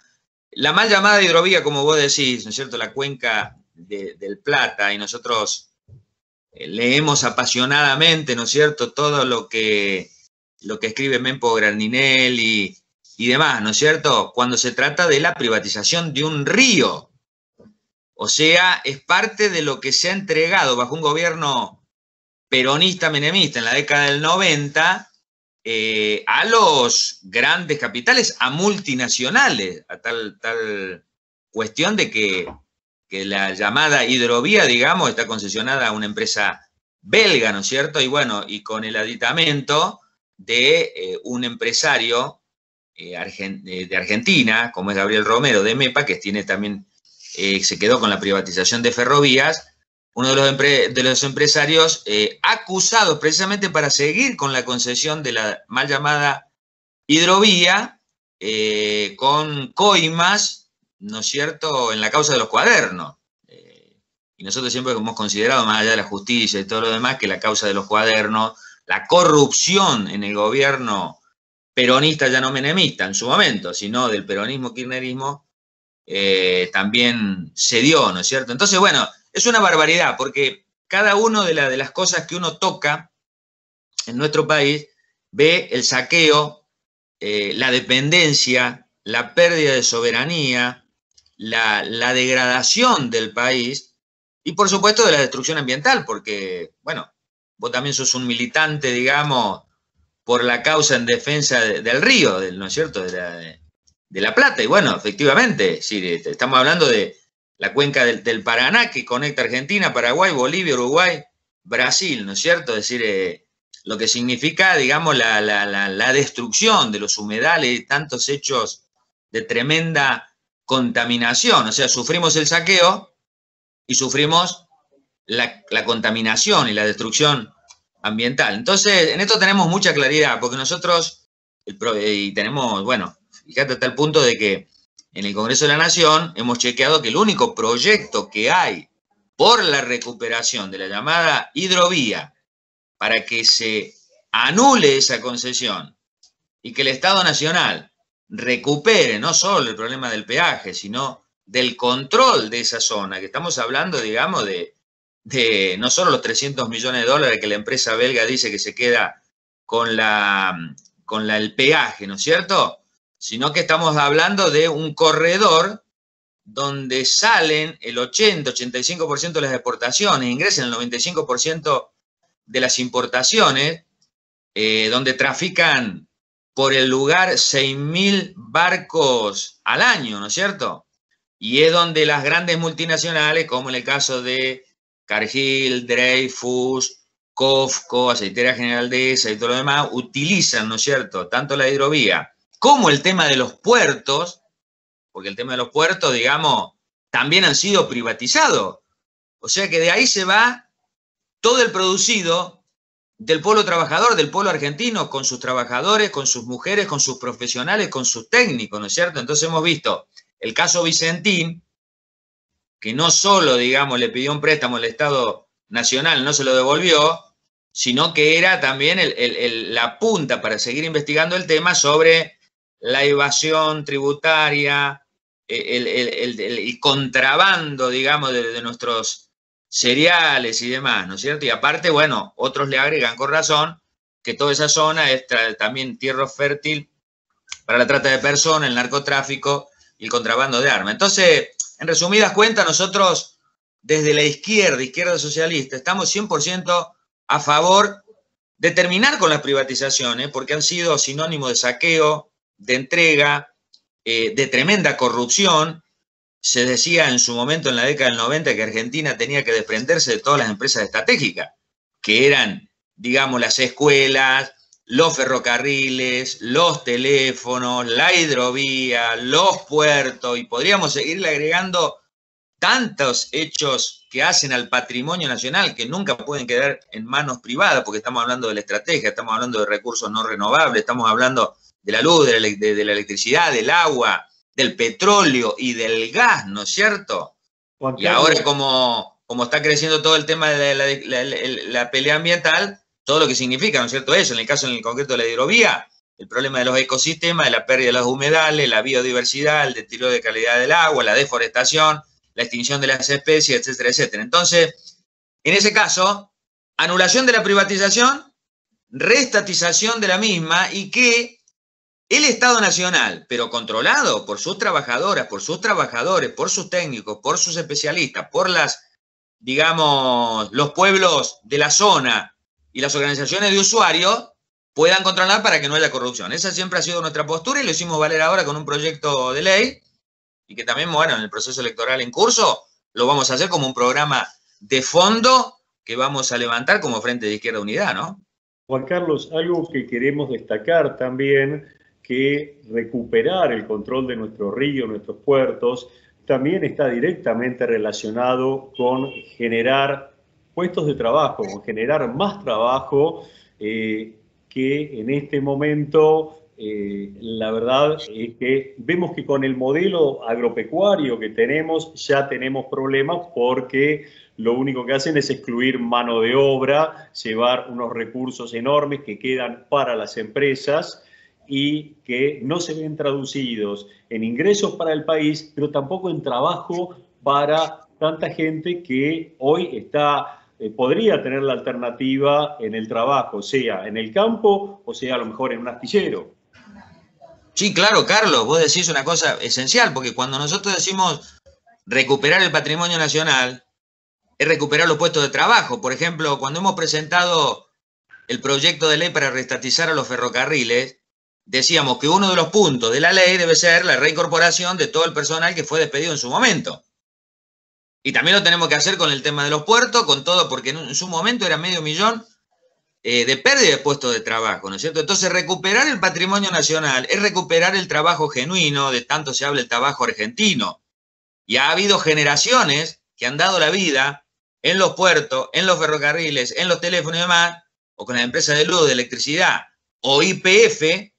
la mal llamada hidrovía, como vos decís, ¿no es cierto? La cuenca del Plata, y nosotros eh, leemos apasionadamente, ¿no es cierto?, todo lo que, lo que escribe Mempo Graninelli y demás, ¿no es cierto?, cuando se trata de la privatización de un río. O sea, es parte de lo que se ha entregado bajo un gobierno peronista-menemista en la década del 90 eh, a los grandes capitales, a multinacionales, a tal, tal cuestión de que, la llamada hidrovía, digamos, está concesionada a una empresa belga, ¿no es cierto? Y bueno, y con el aditamento de eh, un empresario eh, de Argentina, como es Gabriel Romero de MEPA, que tiene también, se quedó con la privatización de ferrovías, uno de los, de los empresarios eh, acusados precisamente para seguir con la concesión de la mal llamada hidrovía eh, con coimas, ¿no es cierto?, en la causa de los cuadernos. Eh, y nosotros siempre hemos considerado, más allá de la justicia y todo lo demás, que la causa de los cuadernos, la corrupción en el gobierno peronista, ya no menemista en su momento, sino del peronismo-kirchnerismo, también se dio, ¿no es cierto? Entonces, bueno, es una barbaridad porque cada una de, de las cosas que uno toca en nuestro país ve el saqueo, eh, la dependencia, la pérdida de soberanía, la, degradación del país y por supuesto de la destrucción ambiental, porque, bueno, vos también sos un militante, digamos, por la causa en defensa del río, ¿no es cierto? De la, de la, Plata. Y bueno, efectivamente, sí, estamos hablando de la cuenca del, Paraná que conecta Argentina, Paraguay, Bolivia, Uruguay, Brasil, ¿no es cierto? Es decir, eh, lo que significa, digamos, la, la, la, destrucción de los humedales, tantos hechos de tremenda contaminación. O sea, sufrimos el saqueo y sufrimos la, contaminación y la destrucción ambiental. Entonces, en esto tenemos mucha claridad, porque nosotros, y tenemos, bueno, fíjate hasta el punto de que en el Congreso de la Nación hemos chequeado que el único proyecto que hay por la recuperación de la llamada hidrovía para que se anule esa concesión y que el Estado Nacional recupere no solo el problema del peaje, sino del control de esa zona, que estamos hablando, digamos, de, no solo los 300 millones de dólares que la empresa belga dice que se queda con, la, con la, el peaje, ¿no es cierto? Sino que estamos hablando de un corredor donde salen el 80-85% de las exportaciones, ingresan el 95% de las importaciones, eh, donde trafican por el lugar 6.000 barcos al año, ¿no es cierto? Y es donde las grandes multinacionales, como en el caso de Cargill, Dreyfus, Cofco, Aceitera General de esa y todo lo demás, utilizan, ¿no es cierto?, tanto la hidrovía como el tema de los puertos, porque el tema de los puertos, digamos, también han sido privatizados. O sea que de ahí se va todo el producido del pueblo trabajador, del pueblo argentino, con sus trabajadores, con sus mujeres, con sus profesionales, con sus técnicos, ¿no es cierto? Entonces hemos visto el caso Vicentín, que no solo, digamos, le pidió un préstamo al Estado Nacional, no se lo devolvió, sino que era también la punta para seguir investigando el tema sobre la evasión tributaria, el, contrabando, digamos, de nuestros cereales y demás, ¿no es cierto? Y aparte, bueno, otros le agregan con razón que toda esa zona es también tierra fértil para la trata de personas, el narcotráfico y el contrabando de armas. Entonces, en resumidas cuentas, nosotros desde la izquierda, izquierda socialista, estamos 100% a favor de terminar con las privatizaciones, porque han sido sinónimo de saqueo, de entrega, eh, de tremenda corrupción, se decía en su momento, en la década del 90, que Argentina tenía que desprenderse de todas las empresas estratégicas, que eran, digamos, las escuelas, los ferrocarriles, los teléfonos, la hidrovía, los puertos, y podríamos seguirle agregando tantos hechos que hacen al patrimonio nacional que nunca pueden quedar en manos privadas, porque estamos hablando de la estrategia, estamos hablando de recursos no renovables, estamos hablando de la luz, de la, electricidad, del agua, del petróleo y del gas, ¿no es cierto? Y ahora como, como está creciendo todo el tema de la, pelea ambiental, todo lo que significa, ¿no es cierto? Eso, en el caso en el concreto de la hidrovía, el problema de los ecosistemas, de la pérdida de los humedales, la biodiversidad, el deterioro de calidad del agua, la deforestación, la extinción de las especies, etcétera, etcétera. Entonces, en ese caso, anulación de la privatización, restatización de la misma y que el Estado Nacional, pero controlado por sus trabajadoras, por sus trabajadores, por sus técnicos, por sus especialistas, por las, digamos, los pueblos de la zona y las organizaciones de usuarios, puedan controlar para que no haya corrupción. Esa siempre ha sido nuestra postura y lo hicimos valer ahora con un proyecto de ley y que también, bueno, en el proceso electoral en curso lo vamos a hacer como un programa de fondo que vamos a levantar como Frente de Izquierda Unidad, ¿no? Juan Carlos, algo que queremos destacar también que recuperar el control de nuestros ríos, nuestros puertos, también está directamente relacionado con generar puestos de trabajo, con generar más trabajo eh, que en este momento eh, la verdad es que vemos que con el modelo agropecuario que tenemos ya tenemos problemas porque lo único que hacen es excluir mano de obra, llevar unos recursos enormes que quedan para las empresas y que no se ven traducidos en ingresos para el país, pero tampoco en trabajo para tanta gente que hoy está eh, podría tener la alternativa en el trabajo, sea en el campo o sea a lo mejor en un astillero. Sí, claro, Carlos, vos decís una cosa esencial, porque cuando nosotros decimos recuperar el patrimonio nacional, es recuperar los puestos de trabajo. Por ejemplo, cuando hemos presentado el proyecto de ley para restatizar a los ferrocarriles, decíamos que uno de los puntos de la ley debe ser la reincorporación de todo el personal que fue despedido en su momento. Y también lo tenemos que hacer con el tema de los puertos, con todo, porque en su momento era medio millón eh, de pérdida de puestos de trabajo, ¿no es cierto? Entonces, recuperar el patrimonio nacional es recuperar el trabajo genuino, de tanto se habla el trabajo argentino. Y ha habido generaciones que han dado la vida en los puertos, en los ferrocarriles, en los teléfonos y demás, o con las empresas de luz, de electricidad, o IPF,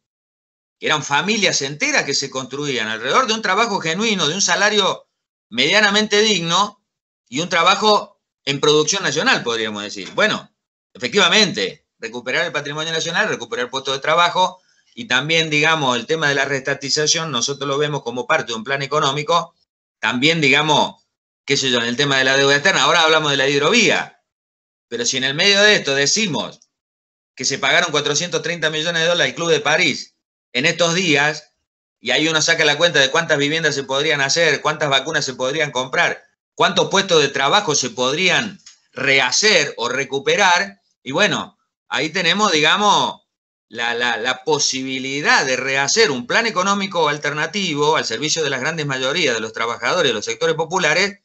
eran familias enteras que se construían alrededor de un trabajo genuino, de un salario medianamente digno y un trabajo en producción nacional, podríamos decir. Bueno, efectivamente, recuperar el patrimonio nacional, recuperar puestos de trabajo y también, digamos, el tema de la restatización, nosotros lo vemos como parte de un plan económico, también, digamos, qué sé yo, en el tema de la deuda externa, ahora hablamos de la hidrovía, pero si en el medio de esto decimos que se pagaron 430 millones de dólares al Club de París en estos días, y ahí uno saca la cuenta de cuántas viviendas se podrían hacer, cuántas vacunas se podrían comprar, cuántos puestos de trabajo se podrían rehacer o recuperar, y bueno, ahí tenemos, digamos, la, la, posibilidad de rehacer un plan económico alternativo al servicio de las grandes mayorías de los trabajadores de los sectores populares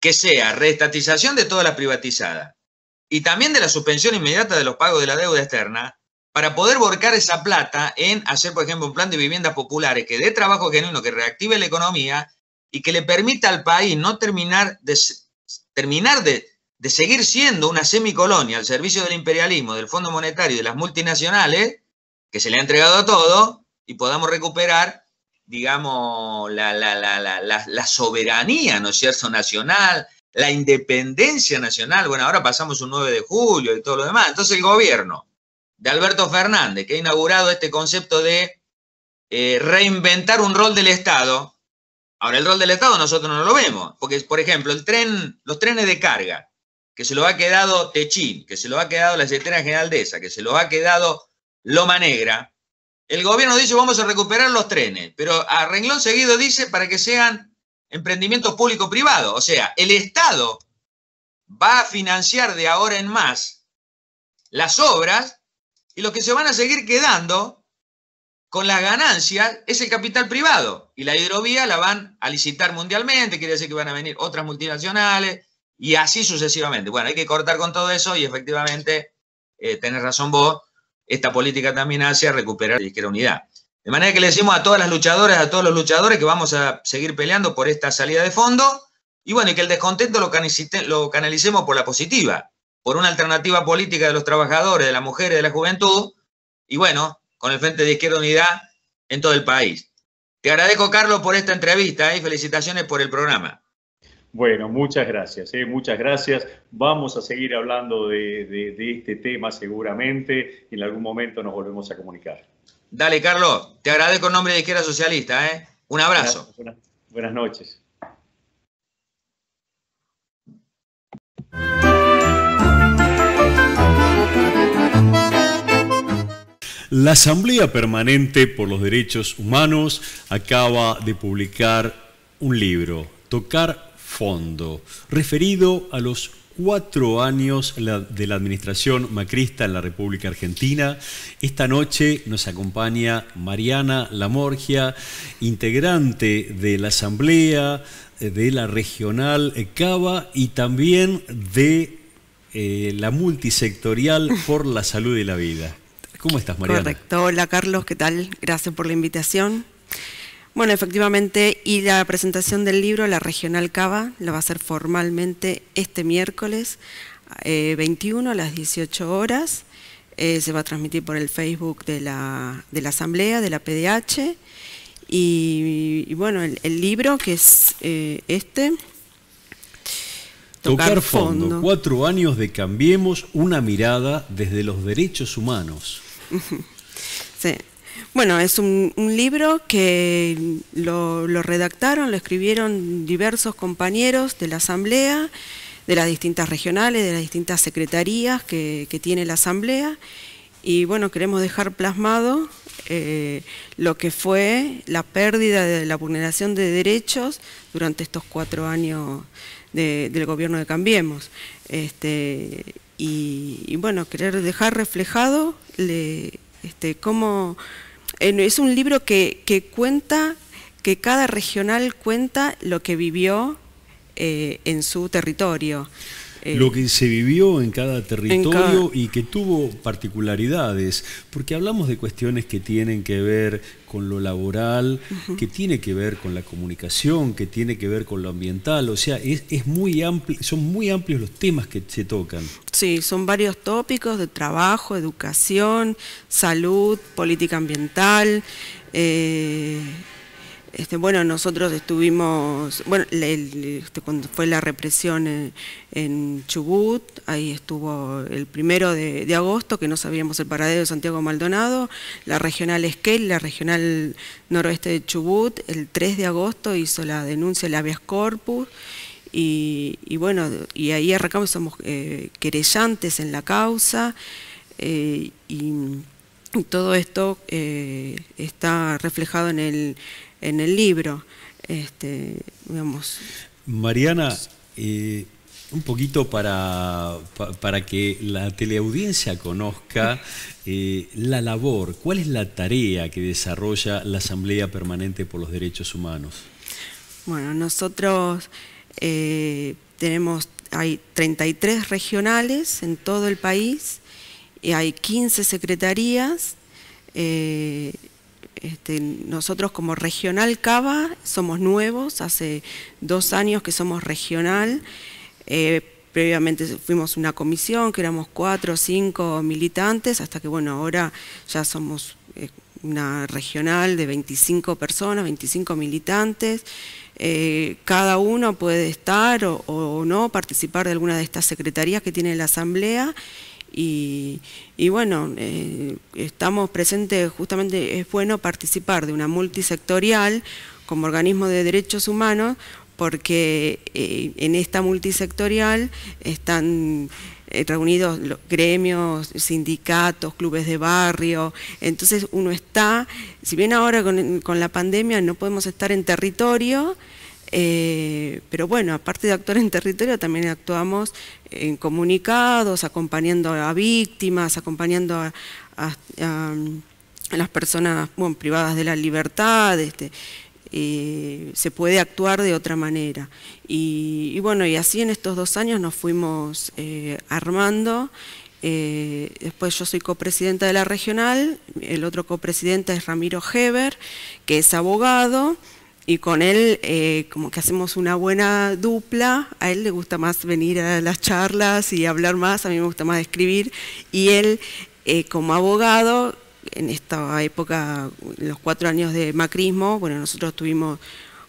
que sea reestatización de toda la privatizada y también de la suspensión inmediata de los pagos de la deuda externa para poder volcar esa plata en hacer, por ejemplo, un plan de viviendas populares que dé trabajo genuino, que reactive la economía y que le permita al país no terminar de, terminar de, de seguir siendo una semicolonia al servicio del imperialismo, del Fondo Monetario y de las multinacionales, que se le ha entregado a todo, y podamos recuperar digamos, la, la, soberanía, ¿no es cierto?, nacional, la independencia nacional. Bueno, ahora pasamos un 9 de julio y todo lo demás. Entonces el gobierno de Alberto Fernández, que ha inaugurado este concepto de eh, reinventar un rol del Estado, ahora el rol del Estado nosotros no lo vemos, porque, por ejemplo, el tren, los trenes de carga, que se lo ha quedado Techín, que se lo ha quedado la Secretaría General de esa, que se lo ha quedado Loma Negra, el gobierno dice vamos a recuperar los trenes, pero a renglón seguido dice para que sean emprendimientos público-privados. O sea, el Estado va a financiar de ahora en más las obras y lo que se van a seguir quedando con las ganancias es el capital privado. Y la hidrovía la van a licitar mundialmente, quiere decir que van a venir otras multinacionales y así sucesivamente. Bueno, hay que cortar con todo eso y efectivamente, eh, tenés razón vos, esta política también hace recuperar la izquierda unidad. De manera que le decimos a todas las luchadoras, a todos los luchadores que vamos a seguir peleando por esta salida de fondo y bueno, y que el descontento lo canalicemos por la positiva, por una alternativa política de los trabajadores, de las mujeres, de la juventud y bueno, con el Frente de Izquierda Unidad en todo el país. Te agradezco, Carlos, por esta entrevista y felicitaciones por el programa. Bueno, muchas gracias, ¿eh? muchas gracias. Vamos a seguir hablando de, este tema seguramente y en algún momento nos volvemos a comunicar. Dale, Carlos, te agradezco en nombre de Izquierda Socialista. ¿eh? Un abrazo. buenas noches. La Asamblea Permanente por los Derechos Humanos acaba de publicar un libro, Tocar fondo, referido a los cuatro años de la administración macrista en la República Argentina. Esta noche nos acompaña Mariana Lamorgia, integrante de la Asamblea eh, de la Regional Cava y también de eh, la multisectorial por la salud y la vida. ¿Cómo estás, Mariana? Correcto. Hola, Carlos. ¿Qué tal? Gracias por la invitación. Bueno, efectivamente, y la presentación del libro, la Regional Cava, la va a hacer formalmente este miércoles 21 eh, a las 18 horas. Eh, se va a transmitir por el Facebook de la, de la Asamblea, de la PDH. Y, bueno, el, libro que es eh, este. Tocar, fondo. Cuatro años de Cambiemos una mirada desde los derechos humanos. sí. Bueno, es un, libro que lo, redactaron, lo escribieron diversos compañeros de la Asamblea de las distintas regionales, de las distintas secretarías que, tiene la Asamblea. Y bueno, queremos dejar plasmado eh, lo que fue la pérdida de la vulneración de derechos durante estos cuatro años del gobierno de Cambiemos. Este, y, bueno, querer dejar reflejado este, cómo... es un libro que, que cuenta, que cada regional cuenta lo que vivió eh, en su territorio. Eh, lo que se vivió en cada territorio y que tuvo particularidades, porque hablamos de cuestiones que tienen que ver con lo laboral, que tiene que ver con la comunicación, que tiene que ver con lo ambiental, o sea, es, muy amplio, son muy amplios los temas que se tocan. Sí, son varios tópicos de trabajo, educación, salud, política ambiental. Eh, este, bueno, nosotros estuvimos, bueno, este, cuando fue la represión en, Chubut, ahí estuvo el primero de, agosto, que no sabíamos el paradero de Santiago Maldonado, la regional Esquel, la regional noroeste de Chubut, el 3 de agosto hizo la denuncia del habeas corpus, y, bueno, y ahí arrancamos, somos eh, querellantes en la causa, eh, y, todo esto eh, está reflejado en el en el libro. Este, digamos. Mariana, eh, un poquito para, para, que la teleaudiencia conozca eh, la labor, cuál es la tarea que desarrolla la Asamblea Permanente por los Derechos Humanos. Bueno, nosotros eh, tenemos, hay 33 regionales en todo el país, y hay 15 secretarías, este, nosotros como regional Cava somos nuevos, hace dos años que somos regional. Eh, previamente fuimos una comisión que éramos cuatro o cinco militantes, hasta que bueno, ahora ya somos eh, una regional de 25 personas, 25 militantes. Eh, cada uno puede estar o, o, no participar de alguna de estas secretarías que tiene la Asamblea y, bueno, eh, estamos presentes, justamente es bueno participar de una multisectorial como organismo de derechos humanos porque eh, en esta multisectorial están eh, reunidos los gremios, sindicatos, clubes de barrio, entonces uno está, si bien ahora con, con la pandemia no podemos estar en territorio, eh, pero bueno, aparte de actuar en territorio, también actuamos en comunicados, acompañando a víctimas, acompañando a, las personas privadas de la libertad, este, eh, se puede actuar de otra manera. Y, bueno, y así en estos dos años nos fuimos eh, armando. después yo soy copresidenta de la regional, el otro copresidente es Ramiro Heber, que es abogado, y con él eh, como que hacemos una buena dupla, a él le gusta más venir a las charlas y hablar más, a mí me gusta más escribir, y él eh, como abogado, en esta época, los cuatro años de macrismo, bueno, nosotros tuvimos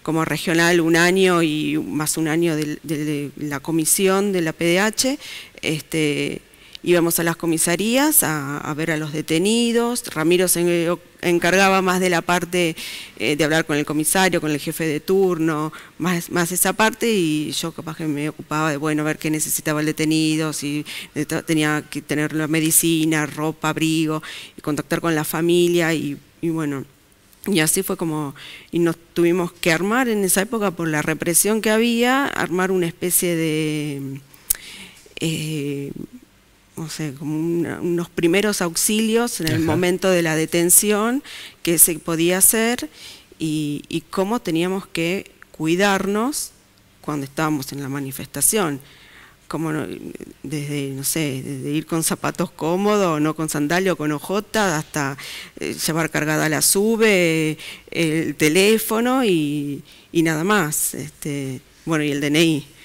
como regional un año y más un año de, de la comisión de la PDH, este, íbamos a las comisarías a, ver a los detenidos, Ramiro se encargaba más de la parte eh, de hablar con el comisario, con el jefe de turno, más, más esa parte y yo capaz que me ocupaba de, bueno, ver qué necesitaba el detenido, si tenía que tener la medicina, ropa, abrigo, y contactar con la familia y, bueno... Y así fue como, y nos tuvimos que armar en esa época por la represión que había, armar una especie de eh, no sé, como unos primeros auxilios en el momento de la detención que se podía hacer y, cómo teníamos que cuidarnos cuando estábamos en la manifestación. Como desde, no sé, desde ir con zapatos cómodos, no con sandalia o con ojota, hasta eh, llevar cargada la sube, el teléfono y, y nada más. Este, bueno, y el DNI.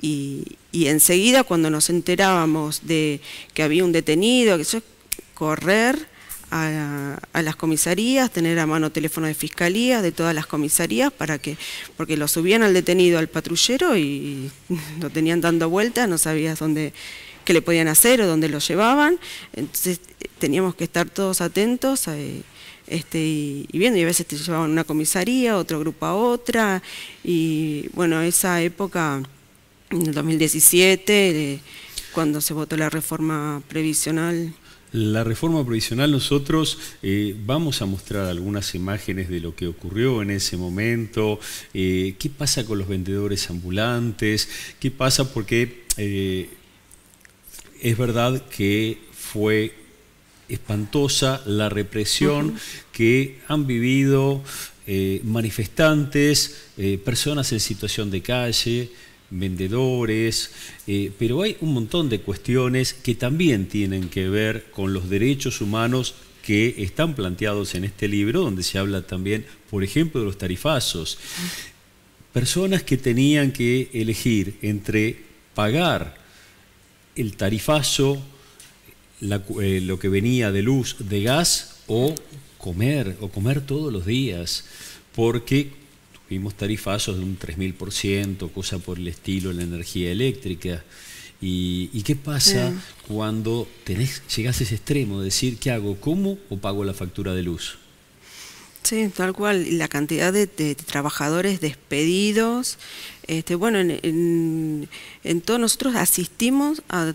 Y, enseguida cuando nos enterábamos de que había un detenido, eso, correr a, las comisarías, tener a mano teléfono de fiscalía de todas las comisarías para que, porque lo subían al detenido al patrullero y lo tenían dando vueltas, no sabías dónde qué le podían hacer o dónde lo llevaban, entonces teníamos que estar todos atentos eh, este, y, y, viendo, y a veces te llevaban una comisaría, otro grupo a otra, y bueno, esa época en el 2017, eh, cuando se votó la reforma previsional. La reforma previsional nosotros eh, vamos a mostrar algunas imágenes de lo que ocurrió en ese momento, eh, qué pasa con los vendedores ambulantes, qué pasa porque eh, es verdad que fue espantosa la represión que han vivido manifestantes, personas en situación de calle, vendedores, eh, pero hay un montón de cuestiones que también tienen que ver con los derechos humanos que están planteados en este libro, donde se habla también, por ejemplo, de los tarifazos. Personas que tenían que elegir entre pagar el tarifazo, eh, lo que venía de luz, de gas, o comer, o comer todos los días, porque Vimos tarifazos de un 3.000%, cosa por el estilo en la energía eléctrica. ¿Y, qué pasa cuando tenés, llegás a ese extremo de decir, ¿qué hago? ¿Cómo o pago la factura de luz? Sí, tal cual. La cantidad de, trabajadores despedidos. Este, bueno, en, todos nosotros asistimos a,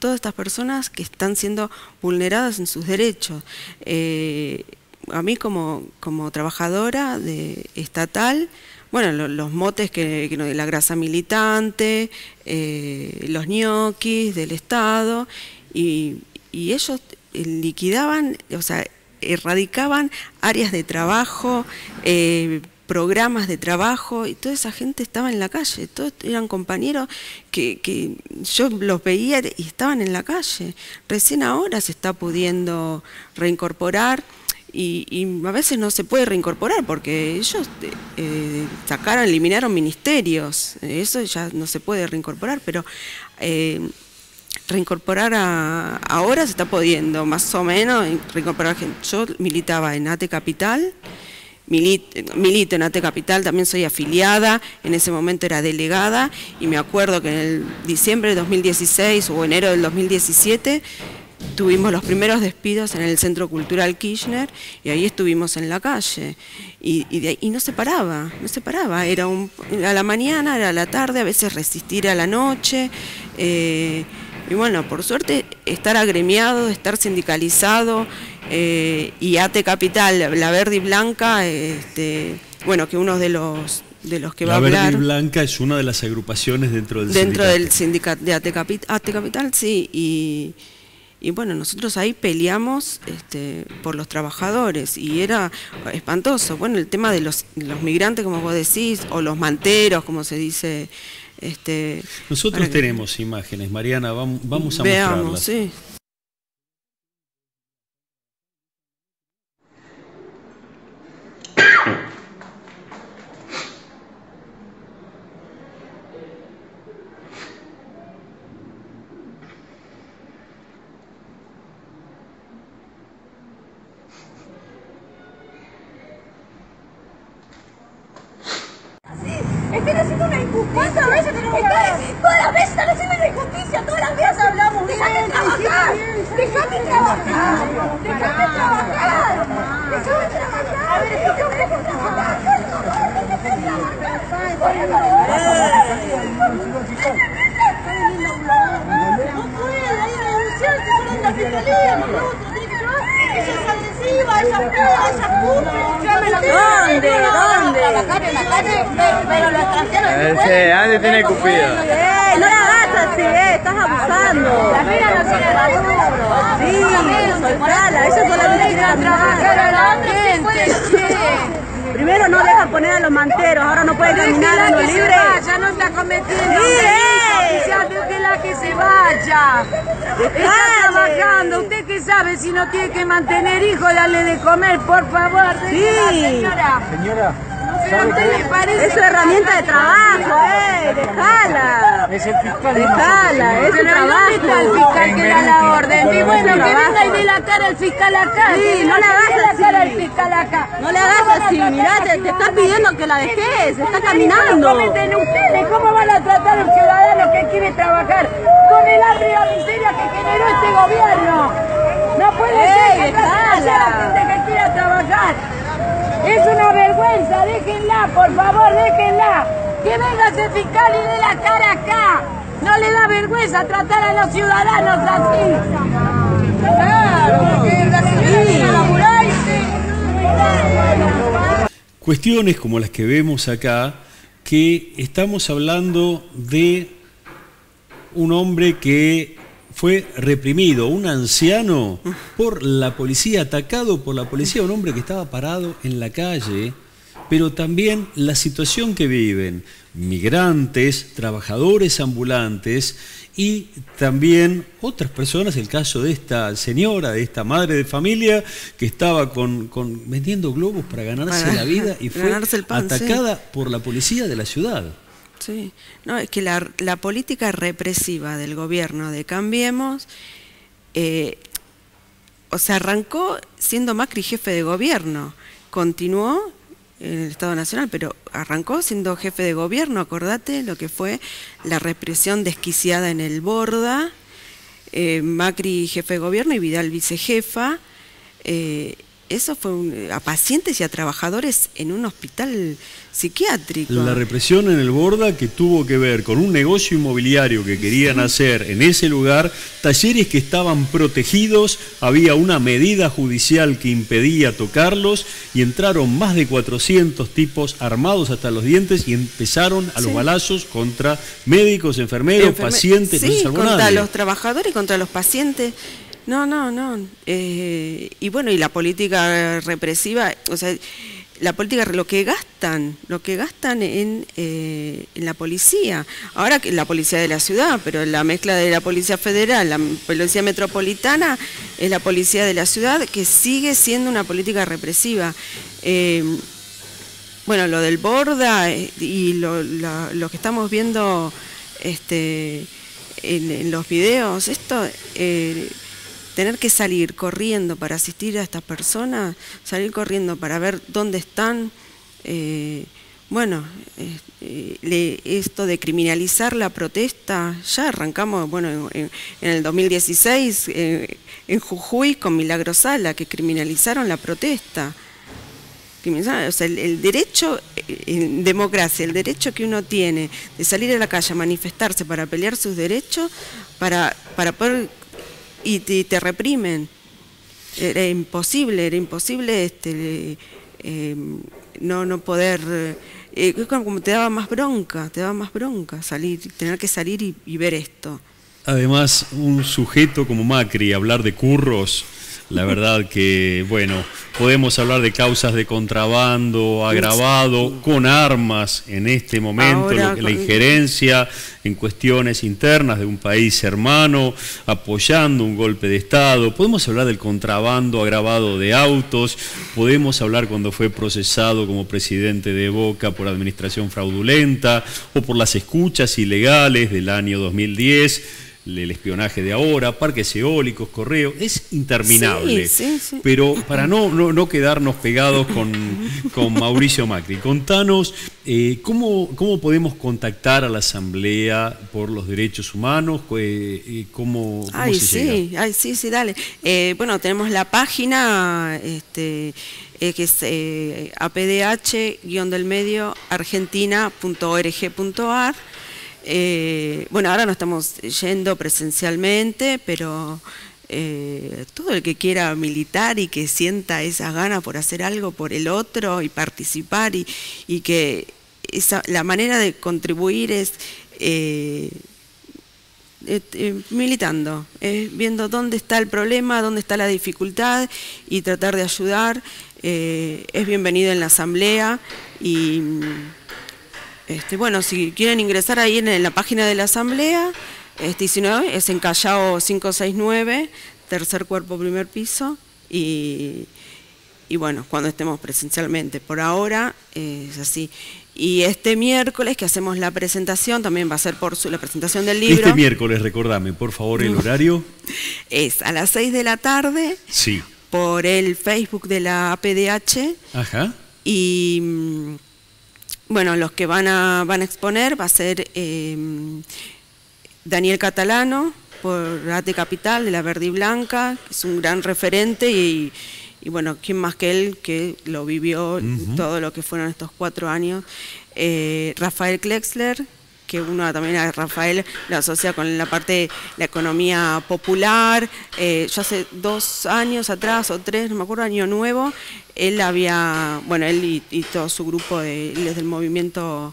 todas estas personas que están siendo vulneradas en sus derechos. Eh, a mí como, como trabajadora de, estatal, bueno, los motes que, de la grasa militante, eh, los ñoquis del Estado, y, ellos liquidaban, o sea, erradicaban áreas de trabajo, eh, programas de trabajo, y toda esa gente estaba en la calle, todos eran compañeros que, que yo los veía y estaban en la calle. Recién ahora se está pudiendo reincorporar y, a veces no se puede reincorporar porque ellos eh, sacaron, eliminaron ministerios, eso ya no se puede reincorporar, pero eh, reincorporar ahora se está pudiendo, más o menos, reincorporar gente. Yo militaba en ATE Capital, milito en ATE Capital, también soy afiliada, en ese momento era delegada y me acuerdo que en el diciembre de 2016 o enero del 2017 tuvimos los primeros despidos en el Centro Cultural Kirchner y ahí estuvimos en la calle. Y, no se paraba, no se paraba. Era a la mañana, era a la tarde, a veces resistir a la noche. Eh, y bueno, por suerte, estar agremiado, estar sindicalizado eh, y ATE Capital, la verde y blanca, este, bueno, que uno de los de los que va a hablar. La Verde y Blanca es una de las agrupaciones dentro del dentro del sindicato de ATE, Capital, sí, y, y bueno, nosotros ahí peleamos este, por los trabajadores y era espantoso. Bueno, el tema de los, los migrantes, como vos decís, o los manteros, como se dice. Este, nosotros tenemos imágenes, Mariana, vamos, vamos a Veamos, mostrarlas. Sí. Están haciendo una injusticia. ¿Cuántas veces tenemos que hablar? Todas las veces están haciendo una injusticia, todas las veces hablamos bien. Déjame trabajar, déjame trabajar, trabajar, trabajar. A ver, déjame trabajar, por favor, déjame trabajar. Por No puede ir a denunciar que fueron la fiscalía, nosotros, tiene que llevar. Ella es agresiva, ella pega, ella cumple. ¿Dónde? ¿Dónde? La pero los extranjeros. Sí, Andy tiene cupido. Eh, no la hagas así, eh, estás abusando. La. Sí, soltala, ella solamente quiere a la gente. Primero no deja poner a los manteros, ahora no puede caminar no libre. Ya no está cometiendo. Sí, eh. déjela que se vaya. Está trabajando. ¿Usted sabe si no tiene que mantener hijos? Dale de comer, por favor. Sí. Señora. Señora. Es su herramienta de trabajo, eh, dejala. Es el fiscal. Dejala, es el trabajo. está el fiscal que da la orden? Y bueno, que venga y dé la cara al fiscal acá. Sí, no le hagas la cara al fiscal acá. No le hagas así, mirá, te, está pidiendo que la dejes, está caminando. ¿Cómo cometen ustedes? ¿Cómo van a tratar a un ciudadano que quiere trabajar con el hambre y la miseria que generó este gobierno? No puede ser que a la gente que quiera trabajar. Es una vergüenza, déjenla, por favor, déjenla. Que venga ese fiscal y dé la cara acá. No le da vergüenza tratar a los ciudadanos así. Claro, porque la señora viene a laburar y se- Cuestiones como las que vemos acá, que estamos hablando de un hombre que fue reprimido, un anciano, por la policía, atacado por la policía, un hombre que estaba parado en la calle, pero también la situación que viven migrantes, trabajadores ambulantes y también otras personas, el caso de esta señora, de esta madre de familia que estaba con, con- vendiendo globos para ganarse Para la vida y fue sí. atacada por la policía de la ciudad. Sí, no, es que la, la política represiva del gobierno de Cambiemos, eh, o sea, arrancó siendo Macri jefe de gobierno, continuó en el Estado Nacional, pero arrancó siendo jefe de gobierno, acordate lo que fue la represión desquiciada en el Borda, eh, Macri jefe de gobierno y Vidal vicejefa, eh, eso fue un- a pacientes y a trabajadores en un hospital psiquiátrico. La represión en el Borda que tuvo que ver con un negocio inmobiliario que querían hacer en ese lugar, talleres que estaban protegidos, había una medida judicial que impedía tocarlos y entraron más de 400 tipos armados hasta los dientes y empezaron a los Sí. balazos contra médicos, enfermeros, Enferme- pacientes, no sí, se contra nadie. los trabajadores y contra los pacientes. No, no, no. Eh, y bueno, y la política represiva, o sea, la política, lo que gastan, lo que gastan en, eh, en la policía. Ahora que la policía de la ciudad, pero la mezcla de la policía federal, la policía metropolitana, es la policía de la ciudad que sigue siendo una política represiva. Eh, bueno, lo del Borda y lo que estamos viendo este, en, en los videos, esto, eh, tener que salir corriendo para asistir a estas personas, salir corriendo para ver dónde están, eh, bueno, eh, esto de criminalizar la protesta, ya arrancamos, bueno, en, en el 2016 eh, en Jujuy con Milagro Sala, que criminalizaron la protesta. O sea, el, derecho en democracia, el derecho que uno tiene de salir a la calle a manifestarse para pelear sus derechos, para, para poder. Y te, reprimen. Era imposible, era imposible este, eh, no, no poder. eh, como te daba más bronca, te daba más bronca salir, tener que salir y ver esto. Además, un sujeto como Macri, hablar de curros, la verdad que, bueno, podemos hablar de causas de contrabando agravado con armas en este momento, Ahora la injerencia en cuestiones internas de un país hermano, apoyando un golpe de Estado. Podemos hablar del contrabando agravado de autos, podemos hablar cuando fue procesado como presidente de Boca por administración fraudulenta o por las escuchas ilegales del año 2010 el espionaje de ahora, parques eólicos, correo, es interminable. Sí, sí, sí. Pero para no, no, no quedarnos pegados con, con Mauricio Macri, contanos eh, ¿cómo, cómo podemos contactar a la Asamblea por los Derechos Humanos, Eh, eh, cómo, cómo Ay, se llega. sí, ay, sí, sí, dale. Eh, bueno, tenemos la página este, que es eh, apdh-del medio argentina.org.ar. Eh, bueno, ahora no estamos yendo presencialmente, pero eh, todo el que quiera militar y que sienta esas ganas por hacer algo por el otro y participar y, que la manera de contribuir es eh, eh, militando, viendo dónde está el problema, dónde está la dificultad y tratar de ayudar. Es bienvenido en la asamblea y este, bueno, si quieren ingresar ahí en, la página de la asamblea, es 19, es en Callao 569, tercer cuerpo, primer piso y, y bueno, cuando estemos presencialmente. Por ahora eh, es así. Y este miércoles que hacemos la presentación, también va a ser por su, la presentación del libro. Este miércoles, recordame, por favor, el horario. Es a las 6 de la tarde Sí. por el Facebook de la APDH Ajá. y bueno, los que van a, van a exponer va a ser eh, Daniel Catalano por Ate Capital de la Verde y Blanca, que es un gran referente y, y bueno, quién más que él que lo vivió todo lo que fueron estos cuatro años. eh, Rafael Klexler, que uno también a Rafael lo asocia con la parte de la economía popular. Eh, yo hace dos años atrás o tres, no me acuerdo, año nuevo, él había, bueno, él y, todo su grupo de, desde el movimiento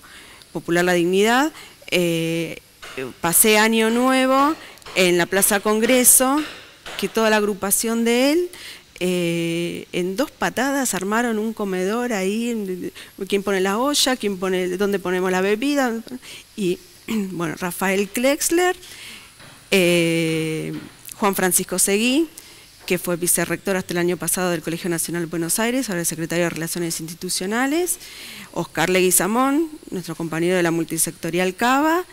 popular La Dignidad, eh, pasé año nuevo en la Plaza Congreso, que toda la agrupación de él eh, en dos patadas armaron un comedor ahí, quién pone la olla, quién pone, dónde ponemos la bebida, y bueno, Rafael Klexler, eh, Juan Francisco Seguí, que fue vicerrector hasta el año pasado del Colegio Nacional de Buenos Aires, ahora secretario de Relaciones Institucionales, Oscar Leguizamón, nuestro compañero de la multisectorial CABA,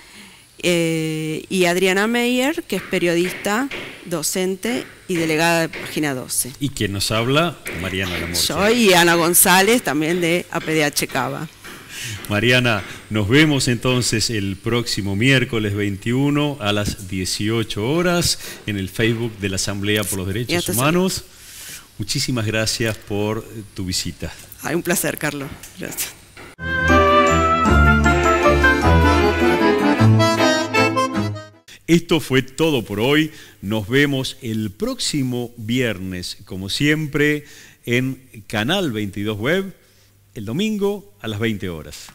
eh, y Adriana Meyer, que es periodista, docente y delegada de Página 12. Y quien nos habla, Mariana Lamorcia. Yo y Ana González, también de APDH Cava. Mariana, nos vemos entonces el próximo miércoles 21 a las 18 horas en el Facebook de la Asamblea por los Derechos Humanos. Muchísimas gracias por tu visita. Hay un placer, Carlos. Gracias. Esto fue todo por hoy. Nos vemos el próximo viernes, como siempre, en Canal 22 Web, el domingo a las 20 horas.